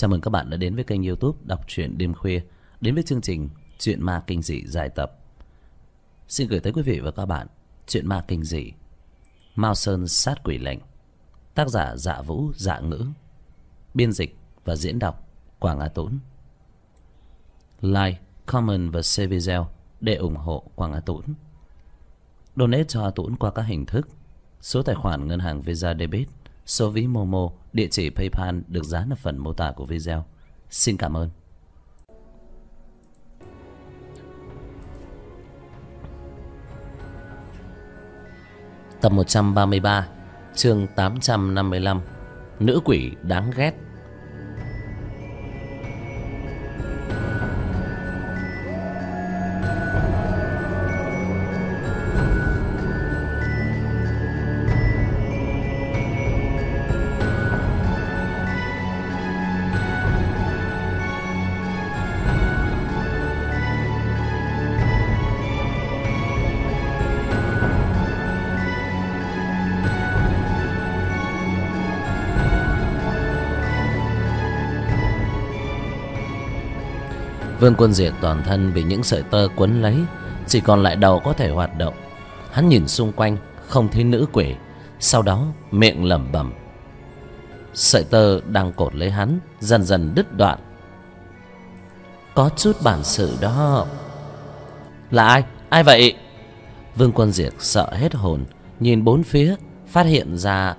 Chào mừng các bạn đã đến với kênh youtube Đọc truyện đêm khuya Đến với chương trình Chuyện ma kinh dị dài tập. Xin gửi tới quý vị và các bạn Chuyện ma kinh dị Mao Sơn sát quỷ lệnh Tác giả Dạ Vũ Dạ Ngữ Biên dịch và diễn đọc Quảng Á Tốn. Like, comment và share video Để ủng hộ Quảng Á Tốn. Donate cho A Tốn qua các hình thức Số tài khoản ngân hàng Visa Debit Số ví Momo, địa chỉ Paypal được dán ở phần mô tả của video. Xin cảm ơn. Tập 133, chương 855, Nữ quỷ đáng ghét. Vương Quân Diệt toàn thân bị những sợi tơ quấn lấy, chỉ còn lại đầu có thể hoạt động. Hắn nhìn xung quanh, không thấy nữ quỷ, sau đó miệng lẩm bẩm. Sợi tơ đang cột lấy hắn, dần dần đứt đoạn. Có chút bản sự đó. Là ai? Ai vậy? Vương Quân Diệt sợ hết hồn, nhìn bốn phía, phát hiện ra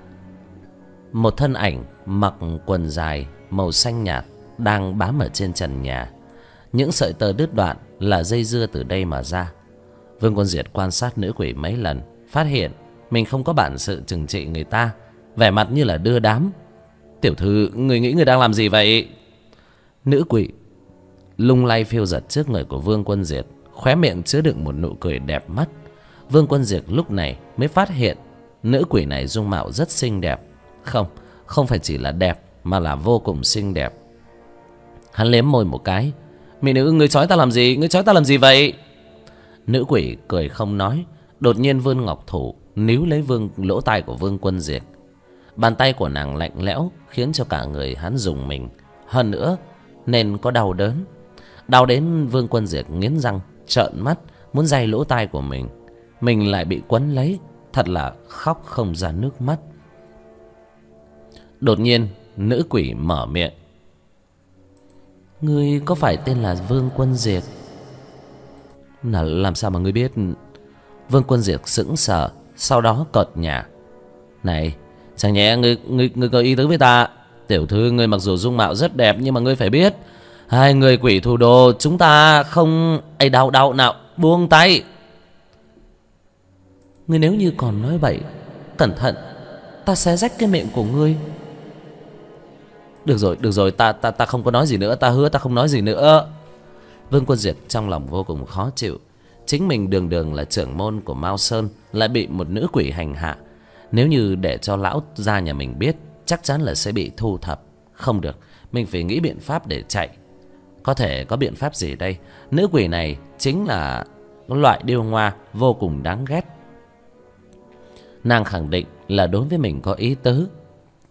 một thân ảnh mặc quần dài màu xanh nhạt đang bám ở trên trần nhà. Những sợi tơ đứt đoạn là dây dưa từ đây mà ra. Vương Quân Diệt quan sát nữ quỷ mấy lần, phát hiện mình không có bản sự trừng trị người ta, vẻ mặt như là đưa đám. Tiểu thư, người nghĩ người đang làm gì vậy? Nữ quỷ lung lay phiêu giật trước người của Vương Quân Diệt, khóe miệng chứa đựng một nụ cười đẹp mắt. Vương Quân Diệt lúc này mới phát hiện nữ quỷ này dung mạo rất xinh đẹp. Không, không phải chỉ là đẹp mà là vô cùng xinh đẹp. Hắn liếm môi một cái, Mỹ nữ, người chói ta làm gì? Người chói ta làm gì vậy? Nữ quỷ cười không nói, Đột nhiên vươn ngọc thủ Níu lấy vương, lỗ tai của vương quân diệt. Bàn tay của nàng lạnh lẽo, Khiến cho cả người hắn dùng mình. Hơn nữa, nên có đau đớn. Đau đến vương quân diệt nghiến răng, Trợn mắt, muốn day lỗ tai của mình. Mình lại bị quấn lấy, Thật là khóc không ra nước mắt. Đột nhiên, nữ quỷ mở miệng. Ngươi có phải tên là Vương Quân Diệt Là làm sao mà ngươi biết? Vương Quân Diệt sững sờ Sau đó cợt nhà Này Chẳng nhẽ ngươi, ngươi, ngươi có ý tứ với ta? Tiểu thư ngươi mặc dù dung mạo rất đẹp Nhưng mà ngươi phải biết Hai người quỷ thủ đồ chúng ta không ấy đau đau nào buông tay. Ngươi nếu như còn nói bậy Cẩn thận Ta sẽ rách cái miệng của ngươi được rồi, được rồi, ta ta ta không có nói gì nữa, ta hứa ta không nói gì nữa. Vương Quân Diệt trong lòng vô cùng khó chịu. Chính mình đường đường là trưởng môn của Mao Sơn lại bị một nữ quỷ hành hạ. Nếu như để cho lão gia nhà mình biết, chắc chắn là sẽ bị thu thập. Không được, mình phải nghĩ biện pháp để chạy. Có thể có biện pháp gì đây? Nữ quỷ này chính là loại điêu ngoa vô cùng đáng ghét. Nàng khẳng định là đối với mình có ý tứ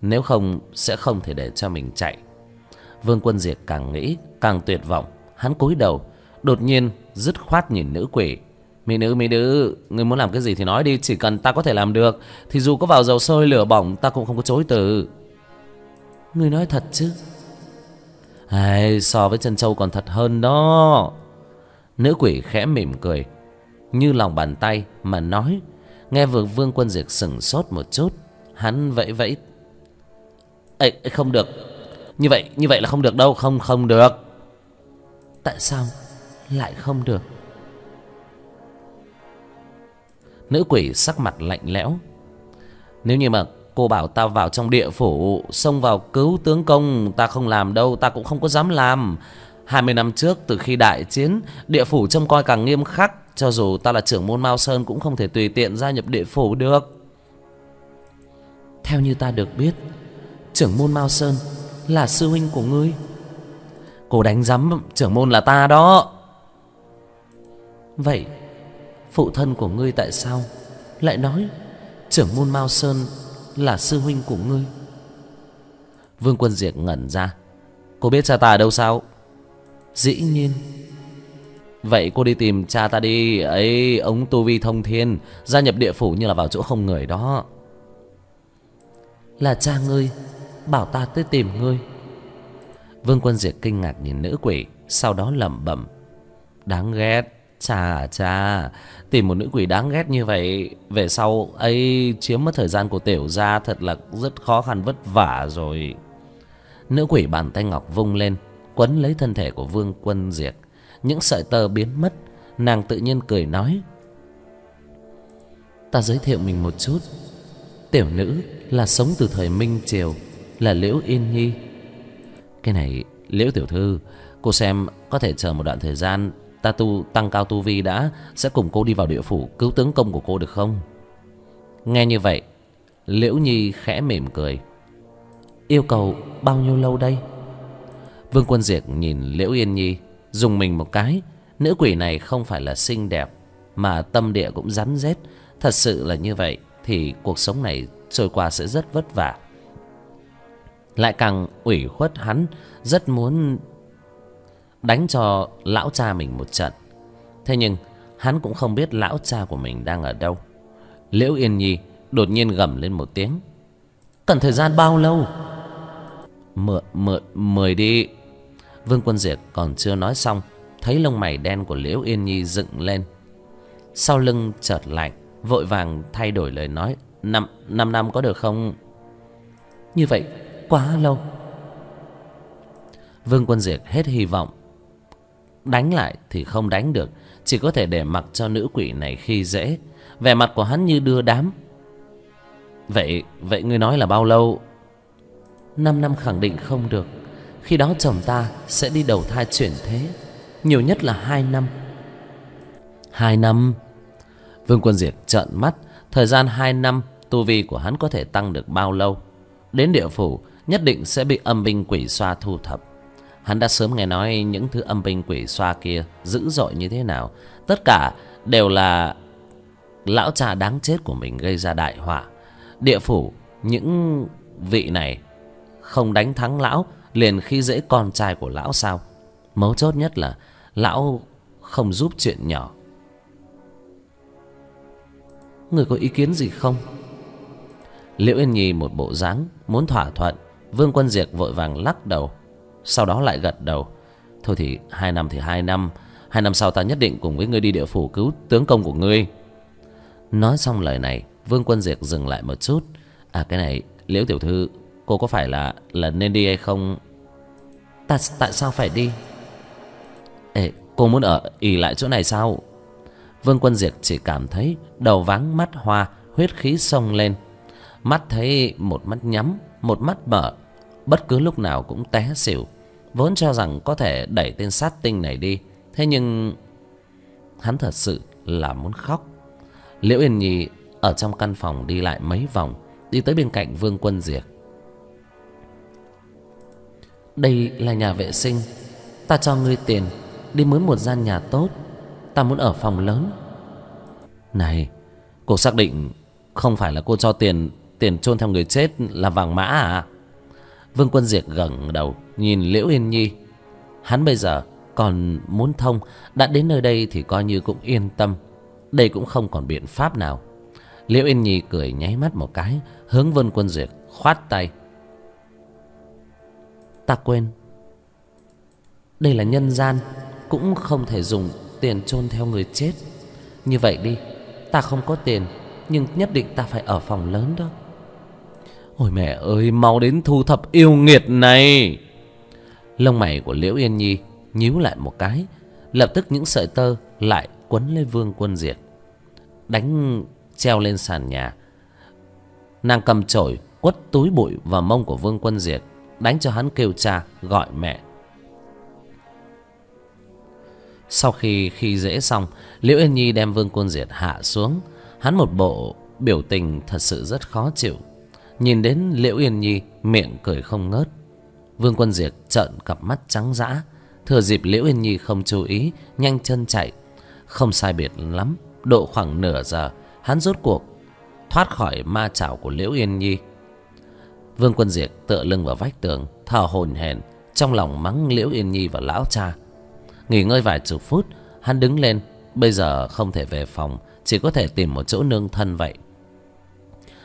nếu không sẽ không thể để cho mình chạy. Vương Quân Diệt càng nghĩ càng tuyệt vọng. Hắn cúi đầu Đột nhiên dứt khoát nhìn nữ quỷ. Mỹ nữ mỹ nữ Người muốn làm cái gì thì nói đi Chỉ cần ta có thể làm được Thì dù có vào dầu sôi lửa bỏng Ta cũng không có chối từ. Người nói thật chứ? Ai, So với chân châu còn thật hơn đó. Nữ quỷ khẽ mỉm cười Như lòng bàn tay mà nói. Nghe vừa vương quân diệt sừng sốt một chút Hắn vẫy vẫy Ê, không được. Như vậy như vậy là không được đâu. Không không được. Tại sao lại không được? Nữ quỷ sắc mặt lạnh lẽo. Nếu như mà cô bảo ta vào trong địa phủ Xông vào cứu tướng công Ta không làm đâu. Ta cũng không có dám làm. 20 năm trước từ khi đại chiến Địa phủ trông coi càng nghiêm khắc. Cho dù ta là trưởng môn Mao Sơn Cũng không thể tùy tiện gia nhập địa phủ được. Theo như ta được biết trưởng môn Mao Sơn, là sư huynh của ngươi. Cô đánh giám trưởng môn là ta đó. Vậy, phụ thân của ngươi tại sao lại nói trưởng môn Mao Sơn là sư huynh của ngươi? Vương Quân Diệt ngẩn ra. Cô biết cha ta ở đâu sao Dĩ nhiên Vậy cô đi tìm cha ta đi ấy ống Tu Vi thông thiên, Gia nhập địa phủ như là vào chỗ không người đó Là cha ngươi Bảo ta tới tìm ngươi. Vương Quân Diệt kinh ngạc nhìn nữ quỷ, Sau đó lẩm bẩm, Đáng ghét, Chà chà, Tìm một nữ quỷ đáng ghét như vậy, Về sau ấy chiếm mất thời gian của tiểu gia Thật là rất khó khăn vất vả rồi. Nữ quỷ bàn tay ngọc vung lên, Quấn lấy thân thể của Vương Quân Diệt. Những sợi tơ biến mất, Nàng tự nhiên cười nói, Ta giới thiệu mình một chút. Tiểu nữ là sống từ thời Minh Triều. Là Liễu Yên Nhi. Cái này, Liễu Tiểu Thư, Cô xem có thể chờ một đoạn thời gian, Ta tu, tăng cao tu vi đã, Sẽ cùng cô đi vào địa phủ cứu tướng công của cô được không? Nghe như vậy, Liễu Nhi khẽ mỉm cười. Yêu cầu bao nhiêu lâu đây? Vương Quân Diệt nhìn Liễu Yên Nhi, Dùng mình một cái. Nữ quỷ này không phải là xinh đẹp, Mà tâm địa cũng rắn rết. Thật sự là như vậy Thì cuộc sống này trôi qua sẽ rất vất vả. Lại càng ủy khuất hắn, Rất muốn đánh cho lão cha mình một trận. Thế nhưng, hắn cũng không biết lão cha của mình đang ở đâu. Liễu yên nhi đột nhiên gầm lên một tiếng. Cần thời gian bao lâu? Mượn mượn mời đi. Vương quân diệt còn chưa nói xong, thấy lông mày đen của liễu yên nhi dựng lên. Sau lưng chợt lạnh, vội vàng thay đổi lời nói. Năm năm năm có được không? Như vậy quá lâu. Vương quân diệt hết hy vọng. Đánh lại thì không đánh được chỉ có thể để mặc cho nữ quỷ này khi dễ. Vẻ mặt của hắn như đưa đám. Vậy vậy ngươi nói là bao lâu? Năm năm khẳng định không được. Khi đó chồng ta sẽ đi đầu thai chuyển thế. Nhiều nhất là hai năm. Hai năm? Vương quân diệt trợn mắt. Thời gian hai năm tu vi của hắn có thể tăng được bao lâu? Đến địa phủ nhất định sẽ bị âm binh quỷ xoa thu thập Hắn đã sớm nghe nói những thứ âm binh quỷ xoa kia dữ dội như thế nào. Tất cả đều là lão cha đáng chết của mình gây ra đại họa. Địa phủ, những vị này không đánh thắng lão liền khi dễ con trai của lão sao. Mấu chốt nhất là lão không giúp chuyện nhỏ. Người có ý kiến gì không? Liễu Yên Nhi một bộ dáng muốn thỏa thuận. Vương Quân Diệt vội vàng lắc đầu, sau đó lại gật đầu. Thôi thì hai năm thì hai năm hai năm sau ta nhất định cùng với ngươi đi địa phủ cứu tướng công của ngươi. Nói xong lời này, vương quân diệt dừng lại một chút. À cái này, liễu tiểu thư, cô có phải là là nên đi hay không? Ta, tại sao phải đi? Ê, cô muốn ở ỉ lại chỗ này sao? Vương quân diệt chỉ cảm thấy đầu váng mắt hoa, huyết khí xông lên. Mắt thấy một mắt nhắm một mắt mở bất cứ lúc nào cũng té xỉu, vốn cho rằng có thể đẩy tên sát tinh này đi. Thế nhưng hắn thật sự là muốn khóc. Liễu yên nhi ở trong căn phòng đi lại mấy vòng, đi tới bên cạnh vương quân diệt đây là nhà vệ sinh, ta cho ngươi tiền, đi mướn một gian nhà tốt, ta muốn ở phòng lớn. Này, cô xác định không phải là cô cho tiền tiền chôn theo người chết là vàng mã à Vương Quân Diệt gật đầu nhìn Liễu Yên Nhi. Hắn bây giờ còn muốn thông, đã đến nơi đây thì coi như cũng yên tâm. Đây cũng không còn biện pháp nào. Liễu Yên Nhi cười nháy mắt một cái, hướng Vương Quân Diệt khoát tay. Ta quên. Đây là nhân gian, cũng không thể dùng tiền chôn theo người chết. Như vậy đi, ta không có tiền, nhưng nhất định ta phải ở phòng lớn đó. Ôi mẹ ơi, mau đến thu thập yêu nghiệt này. Lông mày của Liễu Yên Nhi nhíu lại một cái, Lập tức những sợi tơ lại quấn lên vương quân diệt, Đánh treo lên sàn nhà. Nàng cầm chổi, quất túi bụi vào mông của vương quân diệt, Đánh cho hắn kêu cha, gọi mẹ. Sau khi khi dễ xong, Liễu Yên Nhi đem vương quân diệt hạ xuống. Hắn một bộ biểu tình thật sự rất khó chịu. Nhìn đến Liễu Yên Nhi, miệng cười không ngớt. Vương Quân Diệt trợn cặp mắt trắng dã. Thừa dịp Liễu Yên Nhi không chú ý, Nhanh chân chạy. Không sai biệt lắm, Độ khoảng nửa giờ, Hắn rốt cuộc Thoát khỏi ma chảo của Liễu Yên Nhi. Vương Quân Diệt tựa lưng vào vách tường, Thở hổn hển, trong lòng mắng liễu yên nhi và lão cha. Nghỉ ngơi vài chục phút, hắn đứng lên, bây giờ không thể về phòng, chỉ có thể tìm một chỗ nương thân vậy.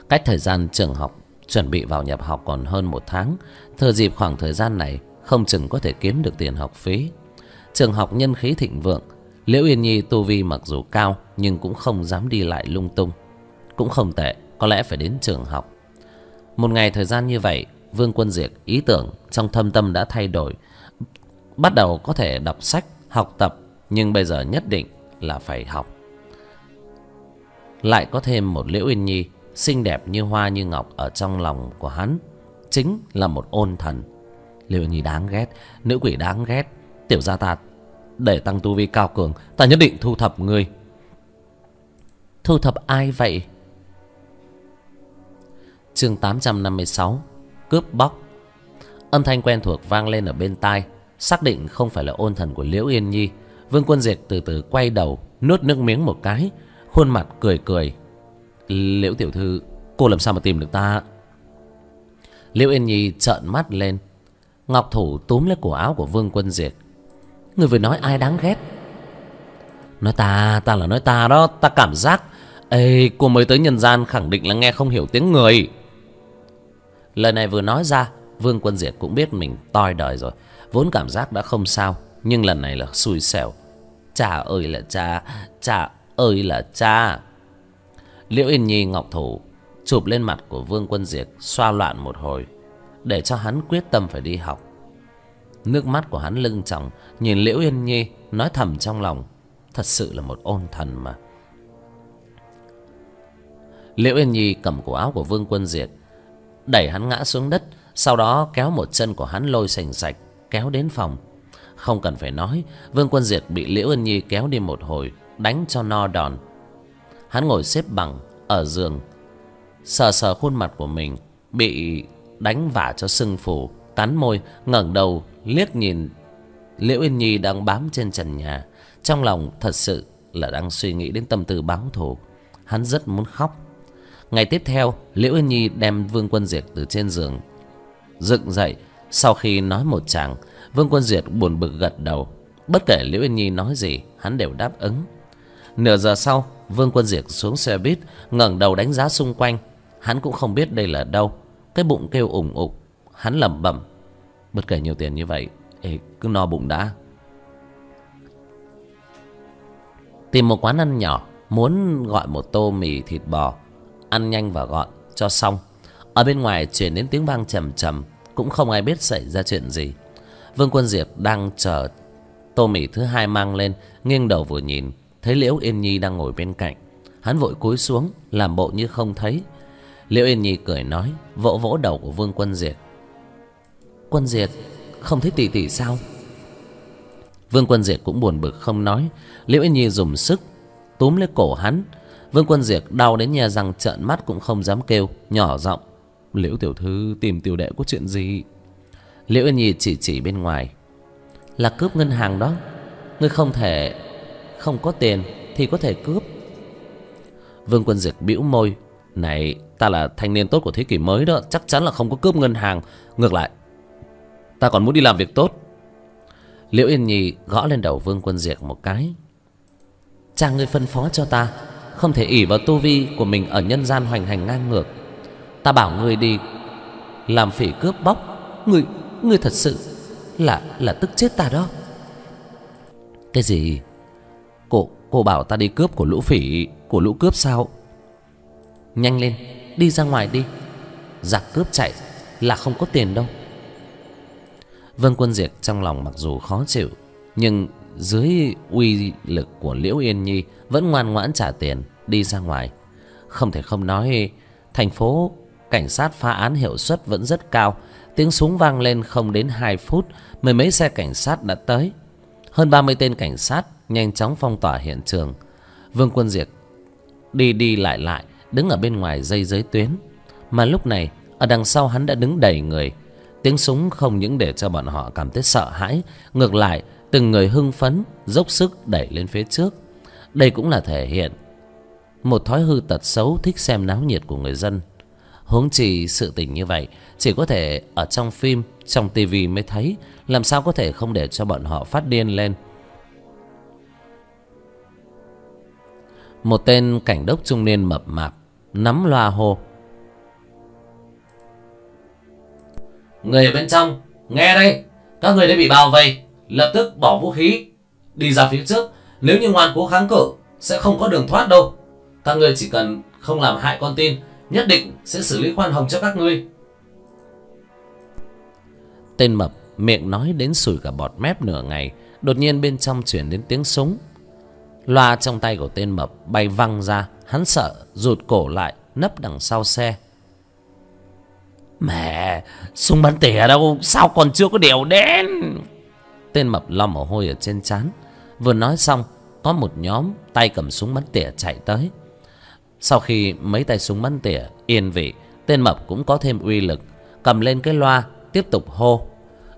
Cách thời gian trường học chuẩn bị vào nhập học còn hơn một tháng, thừa dịp khoảng thời gian này không chừng có thể kiếm được tiền học phí. Trường học nhân khí thịnh vượng, liễu yên nhi tu vi mặc dù cao nhưng cũng không dám đi lại lung tung. Cũng không tệ, có lẽ phải đến trường học. Một ngày thời gian như vậy, vương quân diệt ý tưởng trong thâm tâm đã thay đổi. Bắt đầu có thể đọc sách, học tập, nhưng bây giờ nhất định là phải học. Lại có thêm một liễu yên nhi xinh đẹp như hoa như ngọc ở trong lòng của hắn chính là một ôn thần. Yên nhi đáng ghét nữ quỷ đáng ghét. Tiểu gia ta để tăng tu vi cao cường ta nhất định thu thập ngươi. Thu thập ai vậy? Chương tám trăm năm mươi sáu cướp bóc. Âm thanh quen thuộc vang lên ở bên tai xác định không phải là ôn thần của liễu yên nhi. Vương quân diệt từ từ quay đầu nuốt nước miếng một cái khuôn mặt cười cười liễu tiểu thư, cô làm sao mà tìm được ta? Liễu yên nhi trợn mắt lên. Ngọc thủ túm lấy cổ áo của vương quân diệt. Người vừa nói ai đáng ghét? Nói ta ta là nói ta đó, ta cảm giác. Ê, cô mới tới nhân gian khẳng định là nghe không hiểu tiếng người. Lời này vừa nói ra, vương quân diệt cũng biết mình toi đời rồi. Vốn cảm giác đã không sao, nhưng lần này là xui xẻo. Cha ơi là cha cha ơi là cha liễu yên nhi, ngọc thủ chụp lên mặt của vương quân diệt, xoa loạn một hồi, để cho hắn quyết tâm phải đi học. Nước mắt của hắn lưng tròng, nhìn liễu yên nhi nói thầm trong lòng, thật sự là một ôn thần mà. Liễu yên nhi cầm cổ áo của vương quân diệt, đẩy hắn ngã xuống đất, sau đó kéo một chân của hắn lôi sành sạch, kéo đến phòng. Không cần phải nói, vương quân diệt bị liễu yên nhi kéo đi một hồi, đánh cho no đòn hắn ngồi xếp bằng ở giường. Sờ sờ khuôn mặt của mình, bị đánh vả cho sưng phù cắn môi, ngẩng đầu, liếc nhìn liễu yên nhi đang bám trên trần nhà. Trong lòng thật sự là đang suy nghĩ đến tâm tư báo thù. Hắn rất muốn khóc. Ngày tiếp theo, liễu yên nhi đem vương quân diệt từ trên giường dựng dậy. Sau khi nói một chàng, vương quân diệt buồn bực gật đầu. Bất kể liễu yên nhi nói gì, hắn đều đáp ứng. Nửa giờ sau vương quân diệt xuống xe buýt ngẩng đầu đánh giá xung quanh. Hắn cũng không biết đây là đâu. Cái bụng kêu ủng ục. Hắn lẩm bẩm bất kể nhiều tiền như vậy ê, cứ no bụng đã. Tìm một quán ăn nhỏ muốn gọi một tô mì thịt bò ăn nhanh và gọn cho xong. Ở bên ngoài truyền đến tiếng vang trầm trầm cũng không ai biết xảy ra chuyện gì. Vương quân diệp đang chờ tô mì thứ hai mang lên nghiêng đầu vừa nhìn thấy liễu yên nhi đang ngồi bên cạnh. Hắn vội cúi xuống, làm bộ như không thấy. Liễu yên nhi cười nói, vỗ vỗ đầu của vương quân diệt. Quân diệt, không thấy tỷ tỷ sao? Vương quân diệt cũng buồn bực không nói. Liễu yên nhi dùng sức, túm lấy cổ hắn. Vương quân diệt đau đến nhà răng trợn mắt cũng không dám kêu, nhỏ giọng, liễu tiểu thư, tìm tiểu đệ có chuyện gì? Liễu yên nhi chỉ chỉ bên ngoài. Là cướp ngân hàng đó, ngươi không thể không có tiền thì có thể cướp. Vương quân diệt bĩu môi. Này, ta là thanh niên tốt của thế kỷ mới đó, chắc chắn là không có cướp ngân hàng. Ngược lại, ta còn muốn đi làm việc tốt. Liễu yên nhi gõ lên đầu vương quân diệt một cái. Cha ngươi phân phó cho ta, không thể ỉ vào tu vi của mình ở nhân gian hoành hành ngang ngược. Ta bảo ngươi đi, làm phỉ cướp bóc. Ngươi ngươi thật sự là là tức chết ta đó. Cái gì? Cô bảo ta đi cướp của lũ phỉ, của lũ cướp sao? Nhanh lên, đi ra ngoài đi. Giặc cướp chạy là không có tiền đâu. Vân quân diệt trong lòng mặc dù khó chịu, nhưng dưới uy lực của liễu yên nhi vẫn ngoan ngoãn trả tiền đi ra ngoài. Không thể không nói, thành phố cảnh sát phá án hiệu suất vẫn rất cao. Tiếng súng vang lên không đến hai phút, mười mấy xe cảnh sát đã tới hơn ba mươi tên cảnh sát nhanh chóng phong tỏa hiện trường. Vương quân diệt đi đi lại lại, đứng ở bên ngoài dây giới tuyến. Mà lúc này, ở đằng sau hắn đã đứng đầy người. Tiếng súng không những để cho bọn họ cảm thấy sợ hãi, ngược lại, từng người hưng phấn, dốc sức đẩy lên phía trước. Đây cũng là thể hiện một thói hư tật xấu thích xem náo nhiệt của người dân. Huống chi sự tình như vậy, chỉ có thể ở trong phim, trong tivi mới thấy làm sao có thể không để cho bọn họ phát điên lên? Một tên cảnh đốc trung niên mập mạp nắm loa hô. Người bên trong, nghe đây. Các người đã bị bao vây, lập tức bỏ vũ khí, đi ra phía trước. Nếu như ngoan cố kháng cự, sẽ không có đường thoát đâu. Các người chỉ cần không làm hại con tin, nhất định sẽ xử lý khoan hồng cho các ngươi. Tên mập miệng nói đến sủi cả bọt mép nửa ngày, đột nhiên bên trong chuyển đến tiếng súng. Loa trong tay của tên mập bay văng ra, hắn sợ, rụt cổ lại, nấp đằng sau xe. Mẹ, súng bắn tỉa đâu, sao còn chưa có điều đến? Tên mập lo mồ hôi ở trên trán. Vừa nói xong, có một nhóm tay cầm súng bắn tỉa chạy tới. Sau khi mấy tay súng bắn tỉa yên vị, tên mập cũng có thêm uy lực, cầm lên cái loa, tiếp tục hô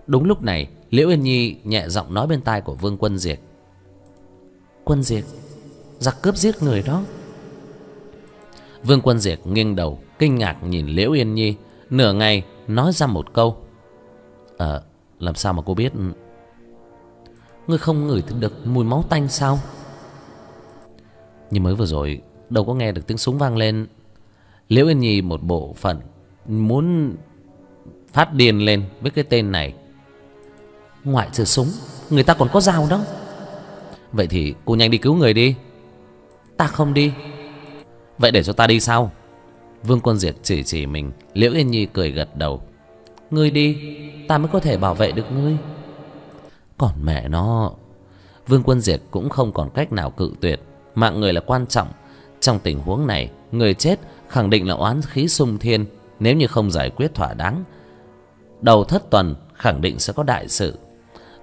đúng lúc này, liễu yên nhi nhẹ giọng nói bên tai của vương quân diệt quân diệt giặc cướp giết người đó. Vương quân diệt nghiêng đầu, kinh ngạc nhìn liễu yên nhi, nửa ngày nói ra một câu. Ờ làm sao mà cô biết? Ngươi không ngửi được mùi máu tanh sao? Nhưng mới vừa rồi, đâu có nghe được tiếng súng vang lên. Liễu yên nhi một bộ phận muốn phát điên lên với cái tên này ngoại trừ súng người ta còn có dao đó. Vậy thì cô nhanh đi cứu người đi. Ta không đi. Vậy để cho ta đi sao vương quân diệt chỉ chỉ mình liễu yên nhi cười gật đầu. Ngươi đi ta mới có thể bảo vệ được ngươi. Còn mẹ nó vương quân diệt cũng không còn cách nào cự tuyệt. Mạng người là quan trọng. Trong tình huống này người chết khẳng định là oán khí sung thiên. Nếu như không giải quyết thỏa đáng đầu thất tuần khẳng định sẽ có đại sự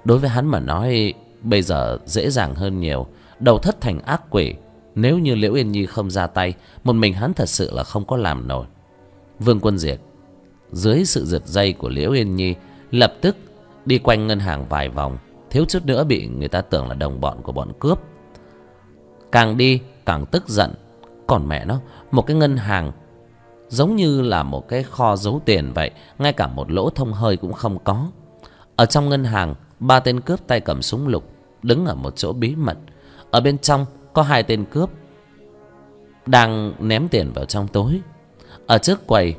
đối với hắn mà nói, bây giờ dễ dàng hơn nhiều. Đầu thất thành ác quỷ. Nếu như liễu yên nhi không ra tay, một mình hắn thật sự là không có làm nổi. Vương quân diệt, dưới sự giật dây của liễu yên nhi, lập tức đi quanh ngân hàng vài vòng. Thiếu chút nữa bị người ta tưởng là đồng bọn của bọn cướp. Càng đi, càng tức giận. Còn mẹ nó, một cái ngân hàng giống như là một cái kho giấu tiền vậy. Ngay cả một lỗ thông hơi cũng không có. Ở trong ngân hàng ba tên cướp tay cầm súng lục, đứng ở một chỗ bí mật. Ở bên trong, có hai tên cướp đang ném tiền vào trong tối ở trước quầy,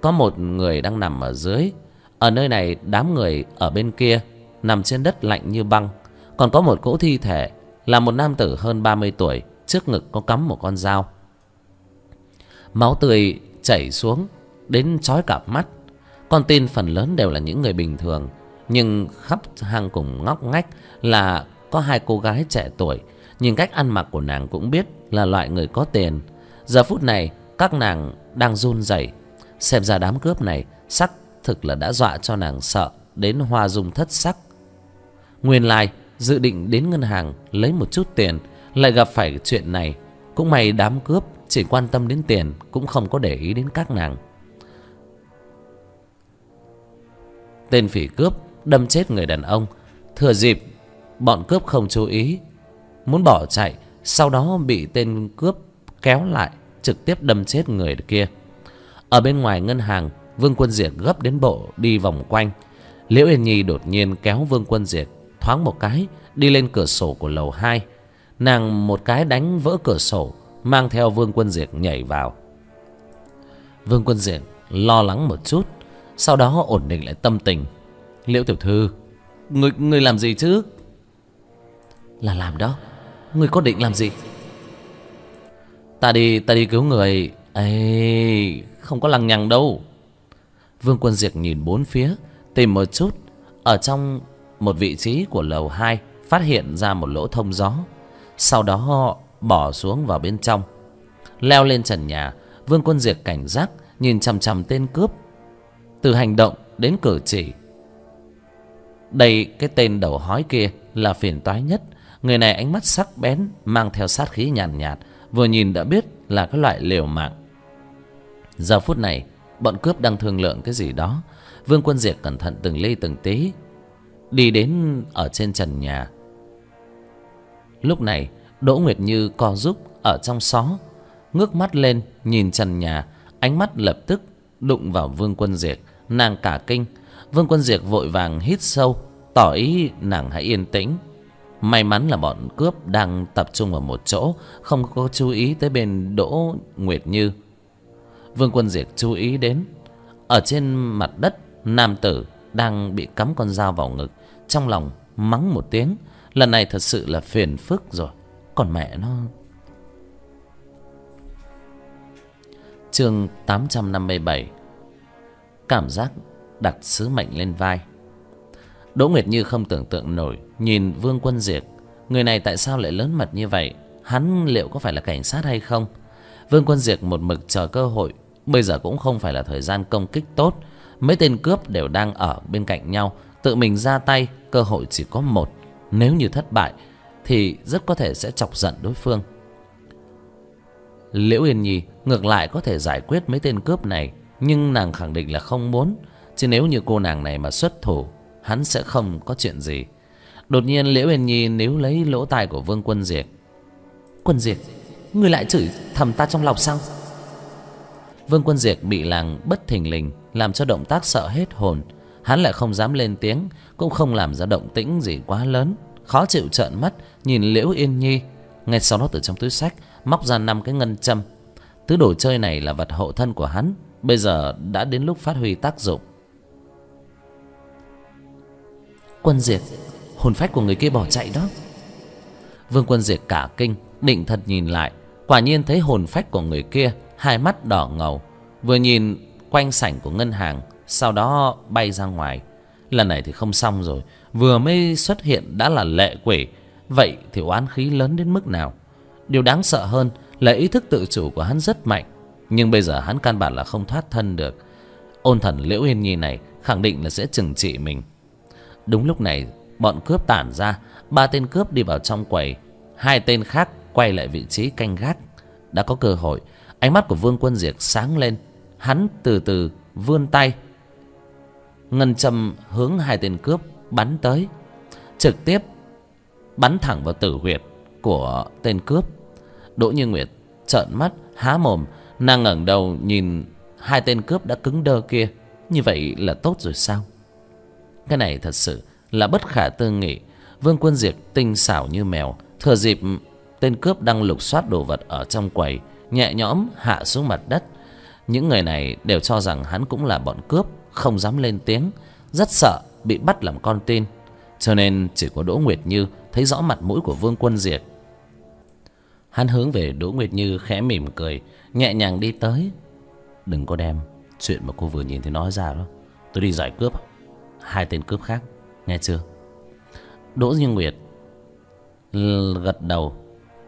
có một người đang nằm ở dưới. Ở nơi này, đám người ở bên kia nằm trên đất lạnh như băng. Còn có một cỗ thi thể là một nam tử hơn ba mươi tuổi, trước ngực có cắm một con dao. Máu tươi chảy xuống đến chói cả mắt. Con tin phần lớn đều là những người bình thường nhưng khắp hang cùng ngóc ngách là có hai cô gái trẻ tuổi. Nhìn cách ăn mặc của nàng cũng biết là loại người có tiền. Giờ phút này, các nàng đang run rẩy. Xem ra đám cướp này sắc thực là đã dọa cho nàng sợ đến hoa dung thất sắc. Nguyên lai, dự định đến ngân hàng lấy một chút tiền, lại gặp phải chuyện này. Cũng may đám cướp chỉ quan tâm đến tiền, cũng không có để ý đến các nàng. Tên phỉ cướp đâm chết người đàn ông. Thừa dịp, bọn cướp không chú ý, muốn bỏ chạy, sau đó bị tên cướp kéo lại, trực tiếp đâm chết người kia. Ở bên ngoài ngân hàng, vương quân diệt gấp đến bộ đi vòng quanh. Liễu yên nhi đột nhiên kéo vương quân diệt thoáng một cái, đi lên cửa sổ của lầu hai. Nàng một cái đánh vỡ cửa sổ, mang theo vương quân diệt nhảy vào. Vương quân diệt lo lắng một chút, sau đó ổn định lại tâm tình liễu tiểu thư người người làm gì chứ? Là làm đó. Người có định làm gì? Ta đi ta đi cứu người. Ê không có lằng nhằng đâu. Vương quân diệt nhìn bốn phía tìm một chút. Ở trong một vị trí của lầu hai phát hiện ra một lỗ thông gió. Sau đó họ bỏ xuống vào bên trong. Leo lên trần nhà vương quân diệt cảnh giác nhìn chằm chằm tên cướp. Từ hành động đến cử chỉ đây cái tên đầu hói kia là phiền toái nhất. Người này ánh mắt sắc bén mang theo sát khí nhàn nhạt, nhạt vừa nhìn đã biết là cái loại liều mạng. Giờ phút này bọn cướp đang thương lượng cái gì đó. Vương quân diệt cẩn thận từng ly từng tí đi đến ở trên trần nhà. Lúc này đỗ nguyệt như co giúp ở trong xó ngước mắt lên nhìn trần nhà ánh mắt lập tức đụng vào vương quân diệt nàng cả kinh vương quân diệt vội vàng hít sâu, tỏ ý nàng hãy yên tĩnh. May mắn là bọn cướp đang tập trung ở một chỗ, không có chú ý tới bên đỗ nguyệt như. Vương quân diệt chú ý đến, ở trên mặt đất, nam tử đang bị cắm con dao vào ngực, trong lòng mắng một tiếng, lần này thật sự là phiền phức rồi. Còn mẹ nó. Chương tám trăm năm mươi bảy. Cảm giác đặt sứ mệnh lên vai. Đỗ nguyệt như không tưởng tượng nổi, nhìn vương quân diệt người này tại sao lại lớn mật như vậy? Hắn liệu có phải là cảnh sát hay không? Vương quân diệt một mực chờ cơ hội. Bây giờ cũng không phải là thời gian công kích tốt. Mấy tên cướp đều đang ở bên cạnh nhau. Tự mình ra tay, cơ hội chỉ có một. Nếu như thất bại, thì rất có thể sẽ chọc giận đối phương. Liễu yên nhi ngược lại có thể giải quyết mấy tên cướp này, nhưng nàng khẳng định là không muốn chứ nếu như cô nàng này mà xuất thủ, hắn sẽ không có chuyện gì. Đột nhiên liễu yên nhi níu lấy lỗ tai của vương quân diệt. Quân diệt, ngươi lại chửi thầm ta trong lòng sao? Vương quân diệt bị làng bất thình lình, làm cho động tác sợ hết hồn. Hắn lại không dám lên tiếng, cũng không làm ra động tĩnh gì quá lớn. Khó chịu trợn mắt, nhìn liễu yên nhi. Ngay sau đó từ trong túi sách, móc ra năm cái ngân châm. Thứ đồ chơi này là vật hộ thân của hắn, bây giờ đã đến lúc phát huy tác dụng. Quân diệt. Hồn phách của người kia bỏ chạy đó. Vương quân diệt cả kinh, định thật nhìn lại. Quả nhiên thấy hồn phách của người kia, hai mắt đỏ ngầu. Vừa nhìn quanh sảnh của ngân hàng, sau đó bay ra ngoài. Lần này thì không xong rồi, vừa mới xuất hiện đã là lệ quỷ. Vậy thì oán khí lớn đến mức nào? Điều đáng sợ hơn là ý thức tự chủ của hắn rất mạnh, nhưng bây giờ hắn căn bản là không thoát thân được. Ôn thần liễu yên nhi này khẳng định là sẽ trừng trị mình đúng lúc này, bọn cướp tản ra, ba tên cướp đi vào trong quầy. Hai tên khác quay lại vị trí canh gác. Đã có cơ hội, ánh mắt của vương quân diệt sáng lên. Hắn từ từ vươn tay, ngân châm hướng hai tên cướp bắn tới. Trực tiếp bắn thẳng vào tử huyệt của tên cướp. Đỗ như nguyệt trợn mắt, há mồm. Nàng ngẩng đầu nhìn hai tên cướp đã cứng đơ kia. Như vậy là tốt rồi sao? Cái này thật sự là bất khả tư nghị. Vương quân diệt tinh xảo như mèo, thừa dịp tên cướp đang lục soát đồ vật ở trong quầy, nhẹ nhõm hạ xuống mặt đất. Những người này đều cho rằng hắn cũng là bọn cướp, không dám lên tiếng, rất sợ bị bắt làm con tin. Cho nên chỉ có đỗ nguyệt như thấy rõ mặt mũi của vương quân diệt hắn hướng về đỗ nguyệt như khẽ mỉm cười, nhẹ nhàng đi tới. Đừng có đem chuyện mà cô vừa nhìn thấy nói ra đó. Tôi đi giải cướp hai tên cướp khác, nghe chưa? Đỗ như nguyệt gật đầu.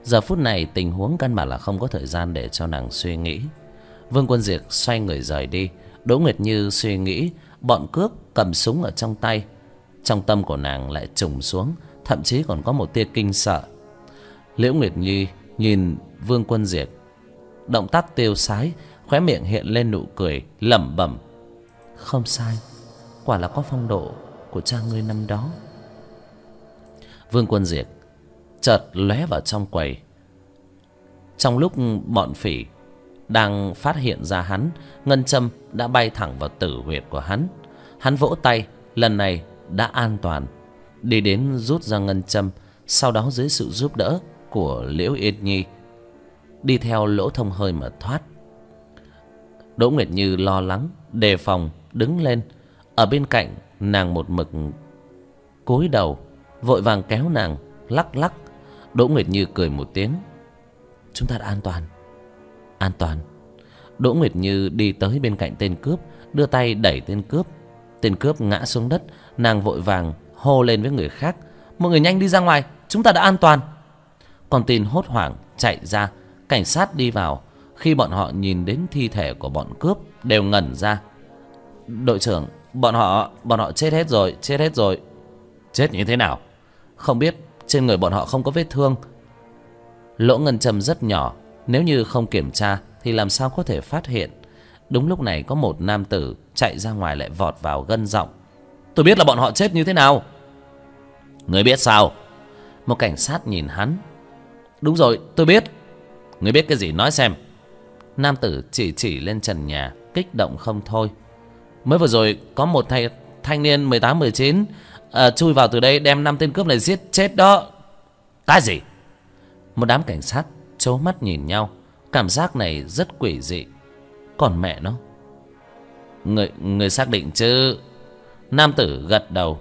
Giờ phút này tình huống căn bản là không có thời gian để cho nàng suy nghĩ. Vương quân diệt xoay người rời đi. Đỗ nguyệt như suy nghĩ, bọn cướp cầm súng ở trong tay. Trong tâm của nàng lại trùng xuống, thậm chí còn có một tia kinh sợ. Liễu nguyệt nhi nhìn vương quân diệt. Động tác tiêu sái, khóe miệng hiện lên nụ cười lẩm bẩm. Không sai quả là có phong độ của cha ngươi năm đó. Vương quân diệt chợt lóe vào trong quầy. Trong lúc bọn phỉ đang phát hiện ra hắn, ngân châm đã bay thẳng vào tử huyệt của hắn. Hắn vỗ tay, lần này đã an toàn, đi đến rút ra ngân châm, sau đó dưới sự giúp đỡ của liễu yên nhi, đi theo lỗ thông hơi mà thoát. Đỗ nguyệt như lo lắng, đề phòng, đứng lên ở bên cạnh, nàng một mực cúi đầu, vội vàng kéo nàng, lắc lắc. Đỗ nguyệt như cười một tiếng. Chúng ta đã an toàn. An toàn. Đỗ nguyệt như đi tới bên cạnh tên cướp, đưa tay đẩy tên cướp. Tên cướp ngã xuống đất, nàng vội vàng hô lên với người khác. Mọi người nhanh đi ra ngoài, chúng ta đã an toàn. Con tin hốt hoảng chạy ra, cảnh sát đi vào. Khi bọn họ nhìn đến thi thể của bọn cướp, đều ngẩn ra. Đội trưởng bọn họ bọn họ chết hết rồi, chết hết rồi. Chết như thế nào? Không biết, trên người bọn họ không có vết thương. Lỗ ngân châm rất nhỏ, nếu như không kiểm tra thì làm sao có thể phát hiện? Đúng lúc này có một nam tử chạy ra ngoài lại vọt vào gân giọng. Tôi biết là bọn họ chết như thế nào. Người biết sao? Một cảnh sát nhìn hắn. Đúng rồi, tôi biết. Người biết cái gì nói xem. Nam tử chỉ chỉ lên trần nhà, Kích động không thôi. Mới vừa rồi có một thầy, thanh niên 18-19 à, ờ, Chui vào từ đây đem năm tên cướp này giết chết đó. Cái gì? Một đám cảnh sát chố mắt nhìn nhau. Cảm giác này rất quỷ dị. Còn mẹ nó. Người, người xác định chứ? Nam tử gật đầu.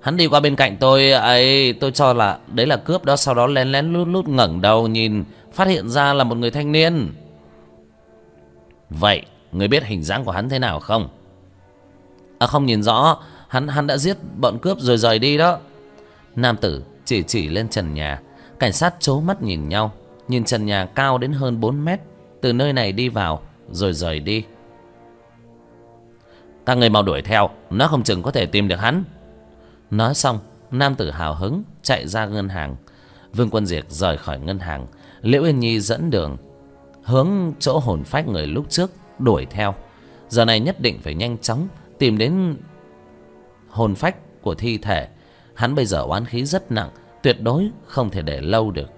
Hắn đi qua bên cạnh tôi ấy Tôi cho là đấy là cướp đó Sau đó lén lén lút lút ngẩng đầu nhìn Phát hiện ra là một người thanh niên. Vậy Người biết hình dáng của hắn thế nào không? À không nhìn rõ. Hắn hắn đã giết bọn cướp rồi rời đi đó. Nam tử chỉ chỉ lên trần nhà. Cảnh sát chố mắt nhìn nhau. Nhìn trần nhà cao đến hơn 4 mét. Từ nơi này đi vào, Rồi rời đi. Các người mau đuổi theo. Nó không chừng có thể tìm được hắn. Nói xong, Nam tử hào hứng chạy ra ngân hàng. Vương Quân Diệt rời khỏi ngân hàng. Liễu Yên Nhi dẫn đường, Hướng chỗ hồn phách người lúc trước Đuổi theo. Giờ này nhất định phải nhanh chóng Tìm đến hồn phách của thi thể. Hắn bây giờ oán khí rất nặng, Tuyệt đối không thể để lâu được.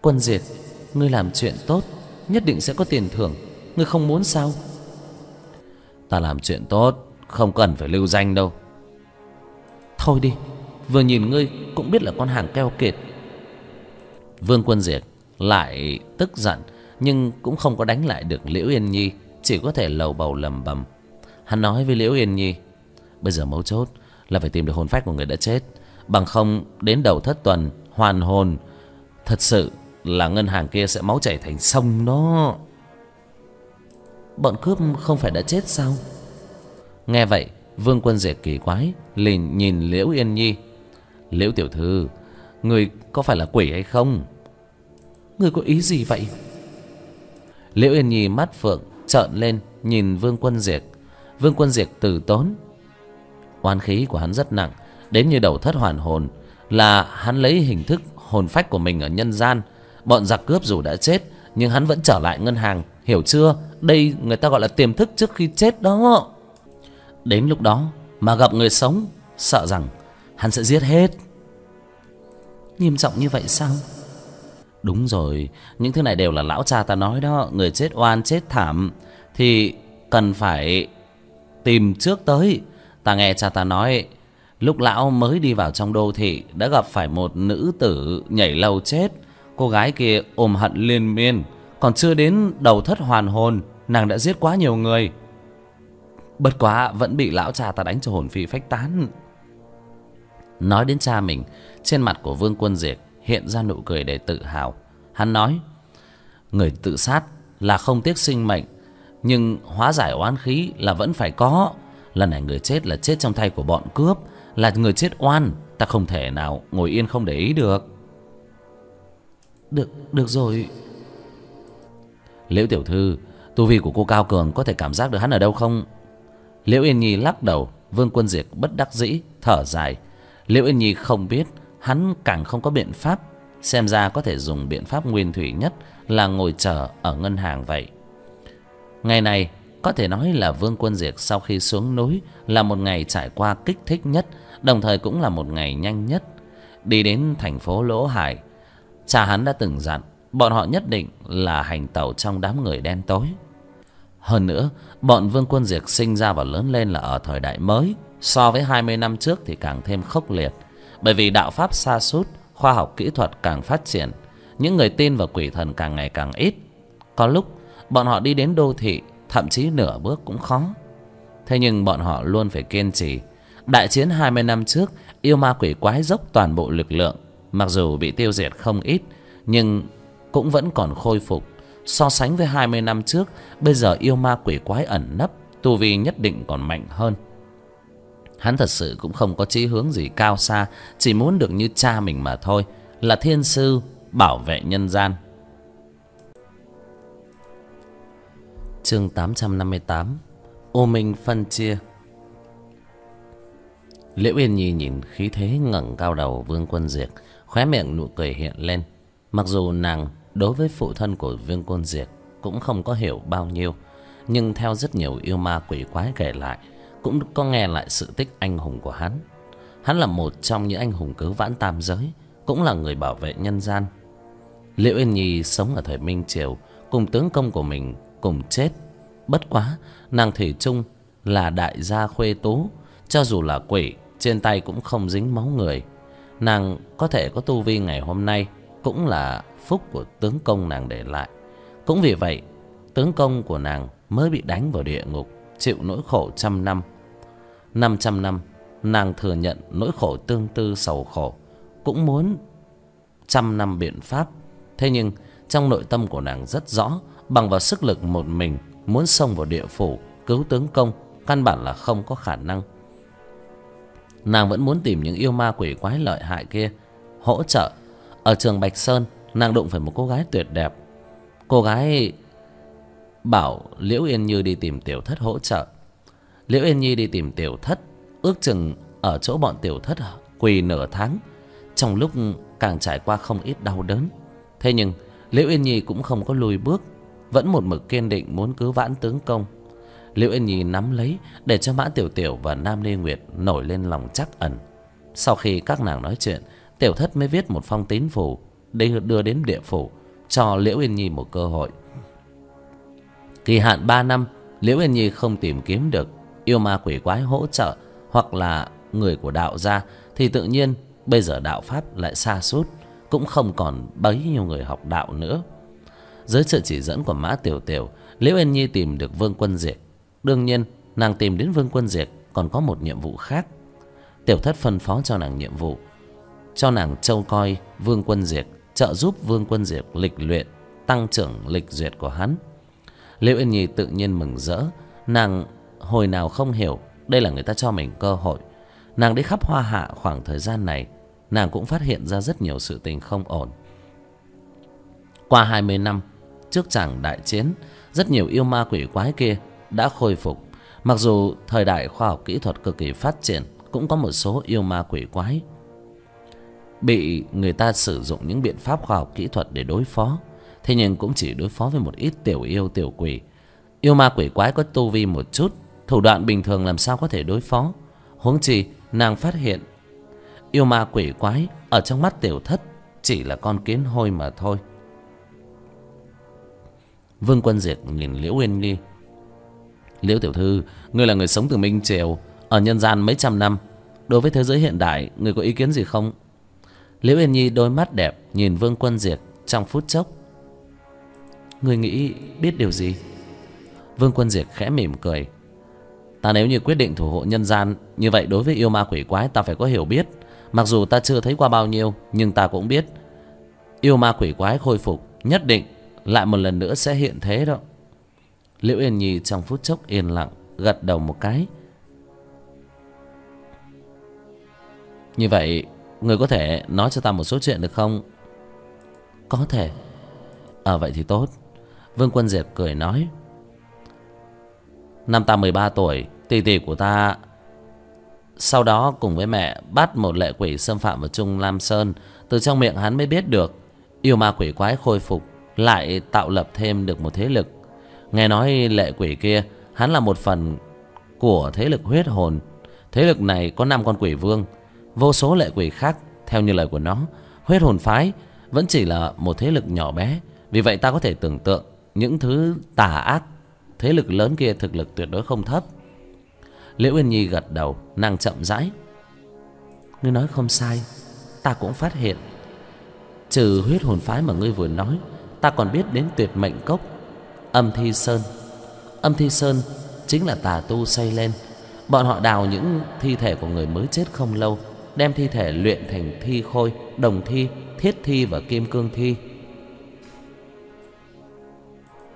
Quân Diệt, Ngươi làm chuyện tốt, Nhất định sẽ có tiền thưởng. Ngươi không muốn sao? Ta làm chuyện tốt, Không cần phải lưu danh đâu. Thôi đi, Vừa nhìn ngươi cũng biết là con hàng keo kiệt. Vương Quân Diệt Lại tức giận, Nhưng cũng không có đánh lại được Liễu Yên Nhi. Chỉ có thể lầu bầu lầm bầm. Hắn nói với Liễu Yên Nhi, Bây giờ mấu chốt là phải tìm được hồn phách của người đã chết. Bằng không, đến đầu thất tuần, Hoàn hồn, Thật sự là ngân hàng kia sẽ máu chảy thành sông đó. Bọn cướp không phải đã chết sao? Nghe vậy, Vương quân diệt kỳ quái, liền nhìn Liễu Yên Nhi. Liễu tiểu thư, Người có phải là quỷ hay không? Người có ý gì vậy? Liễu Yên Nhi mắt phượng trợn lên, Nhìn Vương quân diệt Vương quân diệt từ tốn. Oan khí của hắn rất nặng, Đến như đầu thất hoàn hồn. Là hắn lấy hình thức hồn phách của mình ở nhân gian. Bọn giặc cướp dù đã chết, Nhưng hắn vẫn trở lại ngân hàng. Hiểu chưa? Đây người ta gọi là tiềm thức trước khi chết đó. Đến lúc đó Mà gặp người sống, Sợ rằng hắn sẽ giết hết. Nghiêm trọng như vậy sao? Đúng rồi, Những thứ này đều là lão cha ta nói đó. Người chết oan, chết thảm. Thì cần phải tìm trước tới. Ta nghe cha ta nói, Lúc lão mới đi vào trong đô thị, Đã gặp phải một nữ tử nhảy lầu chết. Cô gái kia ôm hận liên miên. Còn chưa đến đầu thất hoàn hồn, Nàng đã giết quá nhiều người. Bất quá vẫn bị lão cha ta đánh cho hồn phi phách tán. Nói đến cha mình, Trên mặt của Vương Quân Diệt Hiện ra nụ cười để tự hào. Hắn nói Người tự sát là không tiếc sinh mệnh Nhưng hóa giải oán khí là vẫn phải có. Lần này người chết là chết trong tay của bọn cướp Là người chết oan Ta không thể nào ngồi yên không để ý được. Được, được rồi. Liễu tiểu thư Tu vi của cô Cao Cường có thể cảm giác được hắn ở đâu không? Liễu Yên Nhi lắc đầu Vương Quân Diệt bất đắc dĩ Thở dài. Liễu Yên Nhi không biết Hắn càng không có biện pháp, Xem ra có thể dùng biện pháp nguyên thủy nhất Là ngồi chờ ở ngân hàng vậy. Ngày này, có thể nói là Vương Quân Diệt sau khi xuống núi Là một ngày trải qua kích thích nhất, Đồng thời cũng là một ngày nhanh nhất. Đi đến thành phố Lỗ Hải, Cha hắn đã từng dặn, Bọn họ nhất định là hành tàu trong đám người đen tối. Hơn nữa, Bọn Vương Quân Diệt sinh ra và lớn lên là ở thời đại mới, So với 20 năm trước thì càng thêm khốc liệt. Bởi vì đạo Pháp xa sút, Khoa học kỹ thuật càng phát triển, Những người tin vào quỷ thần càng ngày càng ít. Có lúc, bọn họ đi đến đô thị, Thậm chí nửa bước cũng khó. Thế nhưng bọn họ luôn phải kiên trì. Đại chiến 20 năm trước, Yêu ma quỷ quái dốc toàn bộ lực lượng. Mặc dù bị tiêu diệt không ít, Nhưng cũng vẫn còn khôi phục. So sánh với 20 năm trước, Bây giờ yêu ma quỷ quái ẩn nấp, Tu vi nhất định còn mạnh hơn. Hắn thật sự cũng không có chí hướng gì cao xa, Chỉ muốn được như cha mình mà thôi, Là thiên sư bảo vệ nhân gian. Chương 858 Ô Minh phân chia. Liễu Yên Nhi nhìn khí thế ngẩng cao đầu Vương Quân Diệt Khóe miệng nụ cười hiện lên. Mặc dù nàng đối với phụ thân của Vương Quân Diệt Cũng không có hiểu bao nhiêu, Nhưng theo rất nhiều yêu ma quỷ quái kể lại cũng có nghe lại sự tích anh hùng của hắn. Hắn là một trong những anh hùng cứu vãn tam giới, Cũng là người bảo vệ nhân gian. Liễu yên nhi sống ở thời minh triều, cùng tướng công của mình cùng chết. Bất quá, nàng thủy chung là đại gia khuê tú, cho dù là quỷ, trên tay cũng không dính máu người. Nàng có thể có tu vi ngày hôm nay cũng là phúc của tướng công nàng để lại. Cũng vì vậy, tướng công của nàng mới bị đánh vào địa ngục chịu nỗi khổ trăm năm. Năm trăm năm, nàng thừa nhận nỗi khổ tương tư sầu khổ, cũng muốn trăm năm biện pháp. Thế nhưng, trong nội tâm của nàng rất rõ, bằng vào sức lực một mình, muốn xông vào địa phủ, cứu tướng công, căn bản là không có khả năng. Nàng vẫn muốn tìm những yêu ma quỷ quái lợi hại kia, hỗ trợ. Ở trường bạch sơn, nàng đụng phải một cô gái tuyệt đẹp. Cô gái bảo, liễu yên như đi tìm tiểu thất hỗ trợ. Liễu yên nhi đi tìm tiểu thất, ước chừng ở chỗ bọn tiểu thất quỳ nửa tháng. Trong lúc càng trải qua không ít đau đớn. Thế nhưng, liễu yên nhi cũng không có lùi bước, vẫn một mực kiên định muốn cứu vãn tướng công. Liễu yên nhi nắm lấy để cho mã tiểu tiểu và nam lê nguyệt nổi lên lòng chắc ẩn. Sau khi các nàng nói chuyện, tiểu thất mới viết một phong tín phủ để đưa đến địa phủ, cho liễu yên nhi một cơ hội kỳ hạn ba năm, liễu yên nhi không tìm kiếm được yêu ma quỷ quái hỗ trợ hoặc là người của đạo gia, thì tự nhiên bây giờ đạo pháp lại xa sút cũng không còn bấy nhiêu người học đạo nữa. Dưới sự chỉ dẫn của mã tiểu tiểu, liễu yên nhi tìm được vương quân diệt. Đương nhiên, nàng tìm đến vương quân diệt còn có một nhiệm vụ khác. Tiểu thất phân phó cho nàng nhiệm vụ, cho nàng trông coi vương quân diệt, trợ giúp vương quân diệt lịch luyện, tăng trưởng lịch duyệt của hắn liễu yên nhi tự nhiên mừng rỡ. Nàng hồi nào không hiểu đây là người ta cho mình cơ hội. Nàng đi khắp hoa hạ khoảng thời gian này, nàng cũng phát hiện ra rất nhiều sự tình không ổn. Qua hai mươi năm trước chàng đại chiến, rất nhiều yêu ma quỷ quái kia đã khôi phục. Mặc dù thời đại khoa học kỹ thuật cực kỳ phát triển, cũng có một số yêu ma quỷ quái bị người ta sử dụng những biện pháp khoa học kỹ thuật để đối phó thế nhưng cũng chỉ đối phó với một ít tiểu yêu, tiểu quỷ. Yêu ma quỷ quái có tu vi một chút, thủ đoạn bình thường làm sao có thể đối phó? Huống chi, nàng phát hiện yêu ma quỷ quái ở trong mắt tiểu thất chỉ là con kiến hôi mà thôi. Vương quân diệt nhìn liễu uyên nhi liễu tiểu thư, ngươi là người sống từ minh triều, ở nhân gian mấy trăm năm. Đối với thế giới hiện đại, ngươi có ý kiến gì không? Liễu uyên nhi đôi mắt đẹp nhìn vương quân diệt trong phút chốc ngươi nghĩ biết điều gì? Vương quân diệt khẽ mỉm cười. Ta nếu như quyết định thủ hộ nhân gian như vậy đối với yêu ma quỷ quái ta phải có hiểu biết. Mặc dù ta chưa thấy qua bao nhiêu nhưng ta cũng biết. Yêu ma quỷ quái khôi phục nhất định lại một lần nữa sẽ hiện thế đó. Liễu yên nhi trong phút chốc yên lặng gật đầu một cái. Như vậy người có thể nói cho ta một số chuyện được không? Có thể. Ờ à, vậy thì tốt vương quân Diệp cười nói, năm ta mười ba tuổi, tỷ tỷ của ta sau đó cùng với mẹ bắt một lệ quỷ xâm phạm vào trung lam sơn. Từ trong miệng hắn mới biết được, yêu ma quỷ quái khôi phục lại tạo lập thêm được một thế lực. Nghe nói lệ quỷ kia, hắn là một phần của thế lực huyết hồn. Thế lực này có năm con quỷ vương, vô số lệ quỷ khác. Theo như lời của nó, huyết hồn phái vẫn chỉ là một thế lực nhỏ bé. Vì vậy ta có thể tưởng tượng những thứ tà ác, thế lực lớn kia thực lực tuyệt đối không thấp. Liễu uyên nhi gật đầu, nàng chậm rãi. Ngươi nói không sai, ta cũng phát hiện. Trừ huyết hồn phái mà ngươi vừa nói, ta còn biết đến tuyệt mệnh cốc, âm thi sơn. Âm thi sơn chính là tà tu xây lên. Bọn họ đào những thi thể của người mới chết không lâu, đem thi thể luyện thành thi khôi, đồng thi, thiết thi và kim cương thi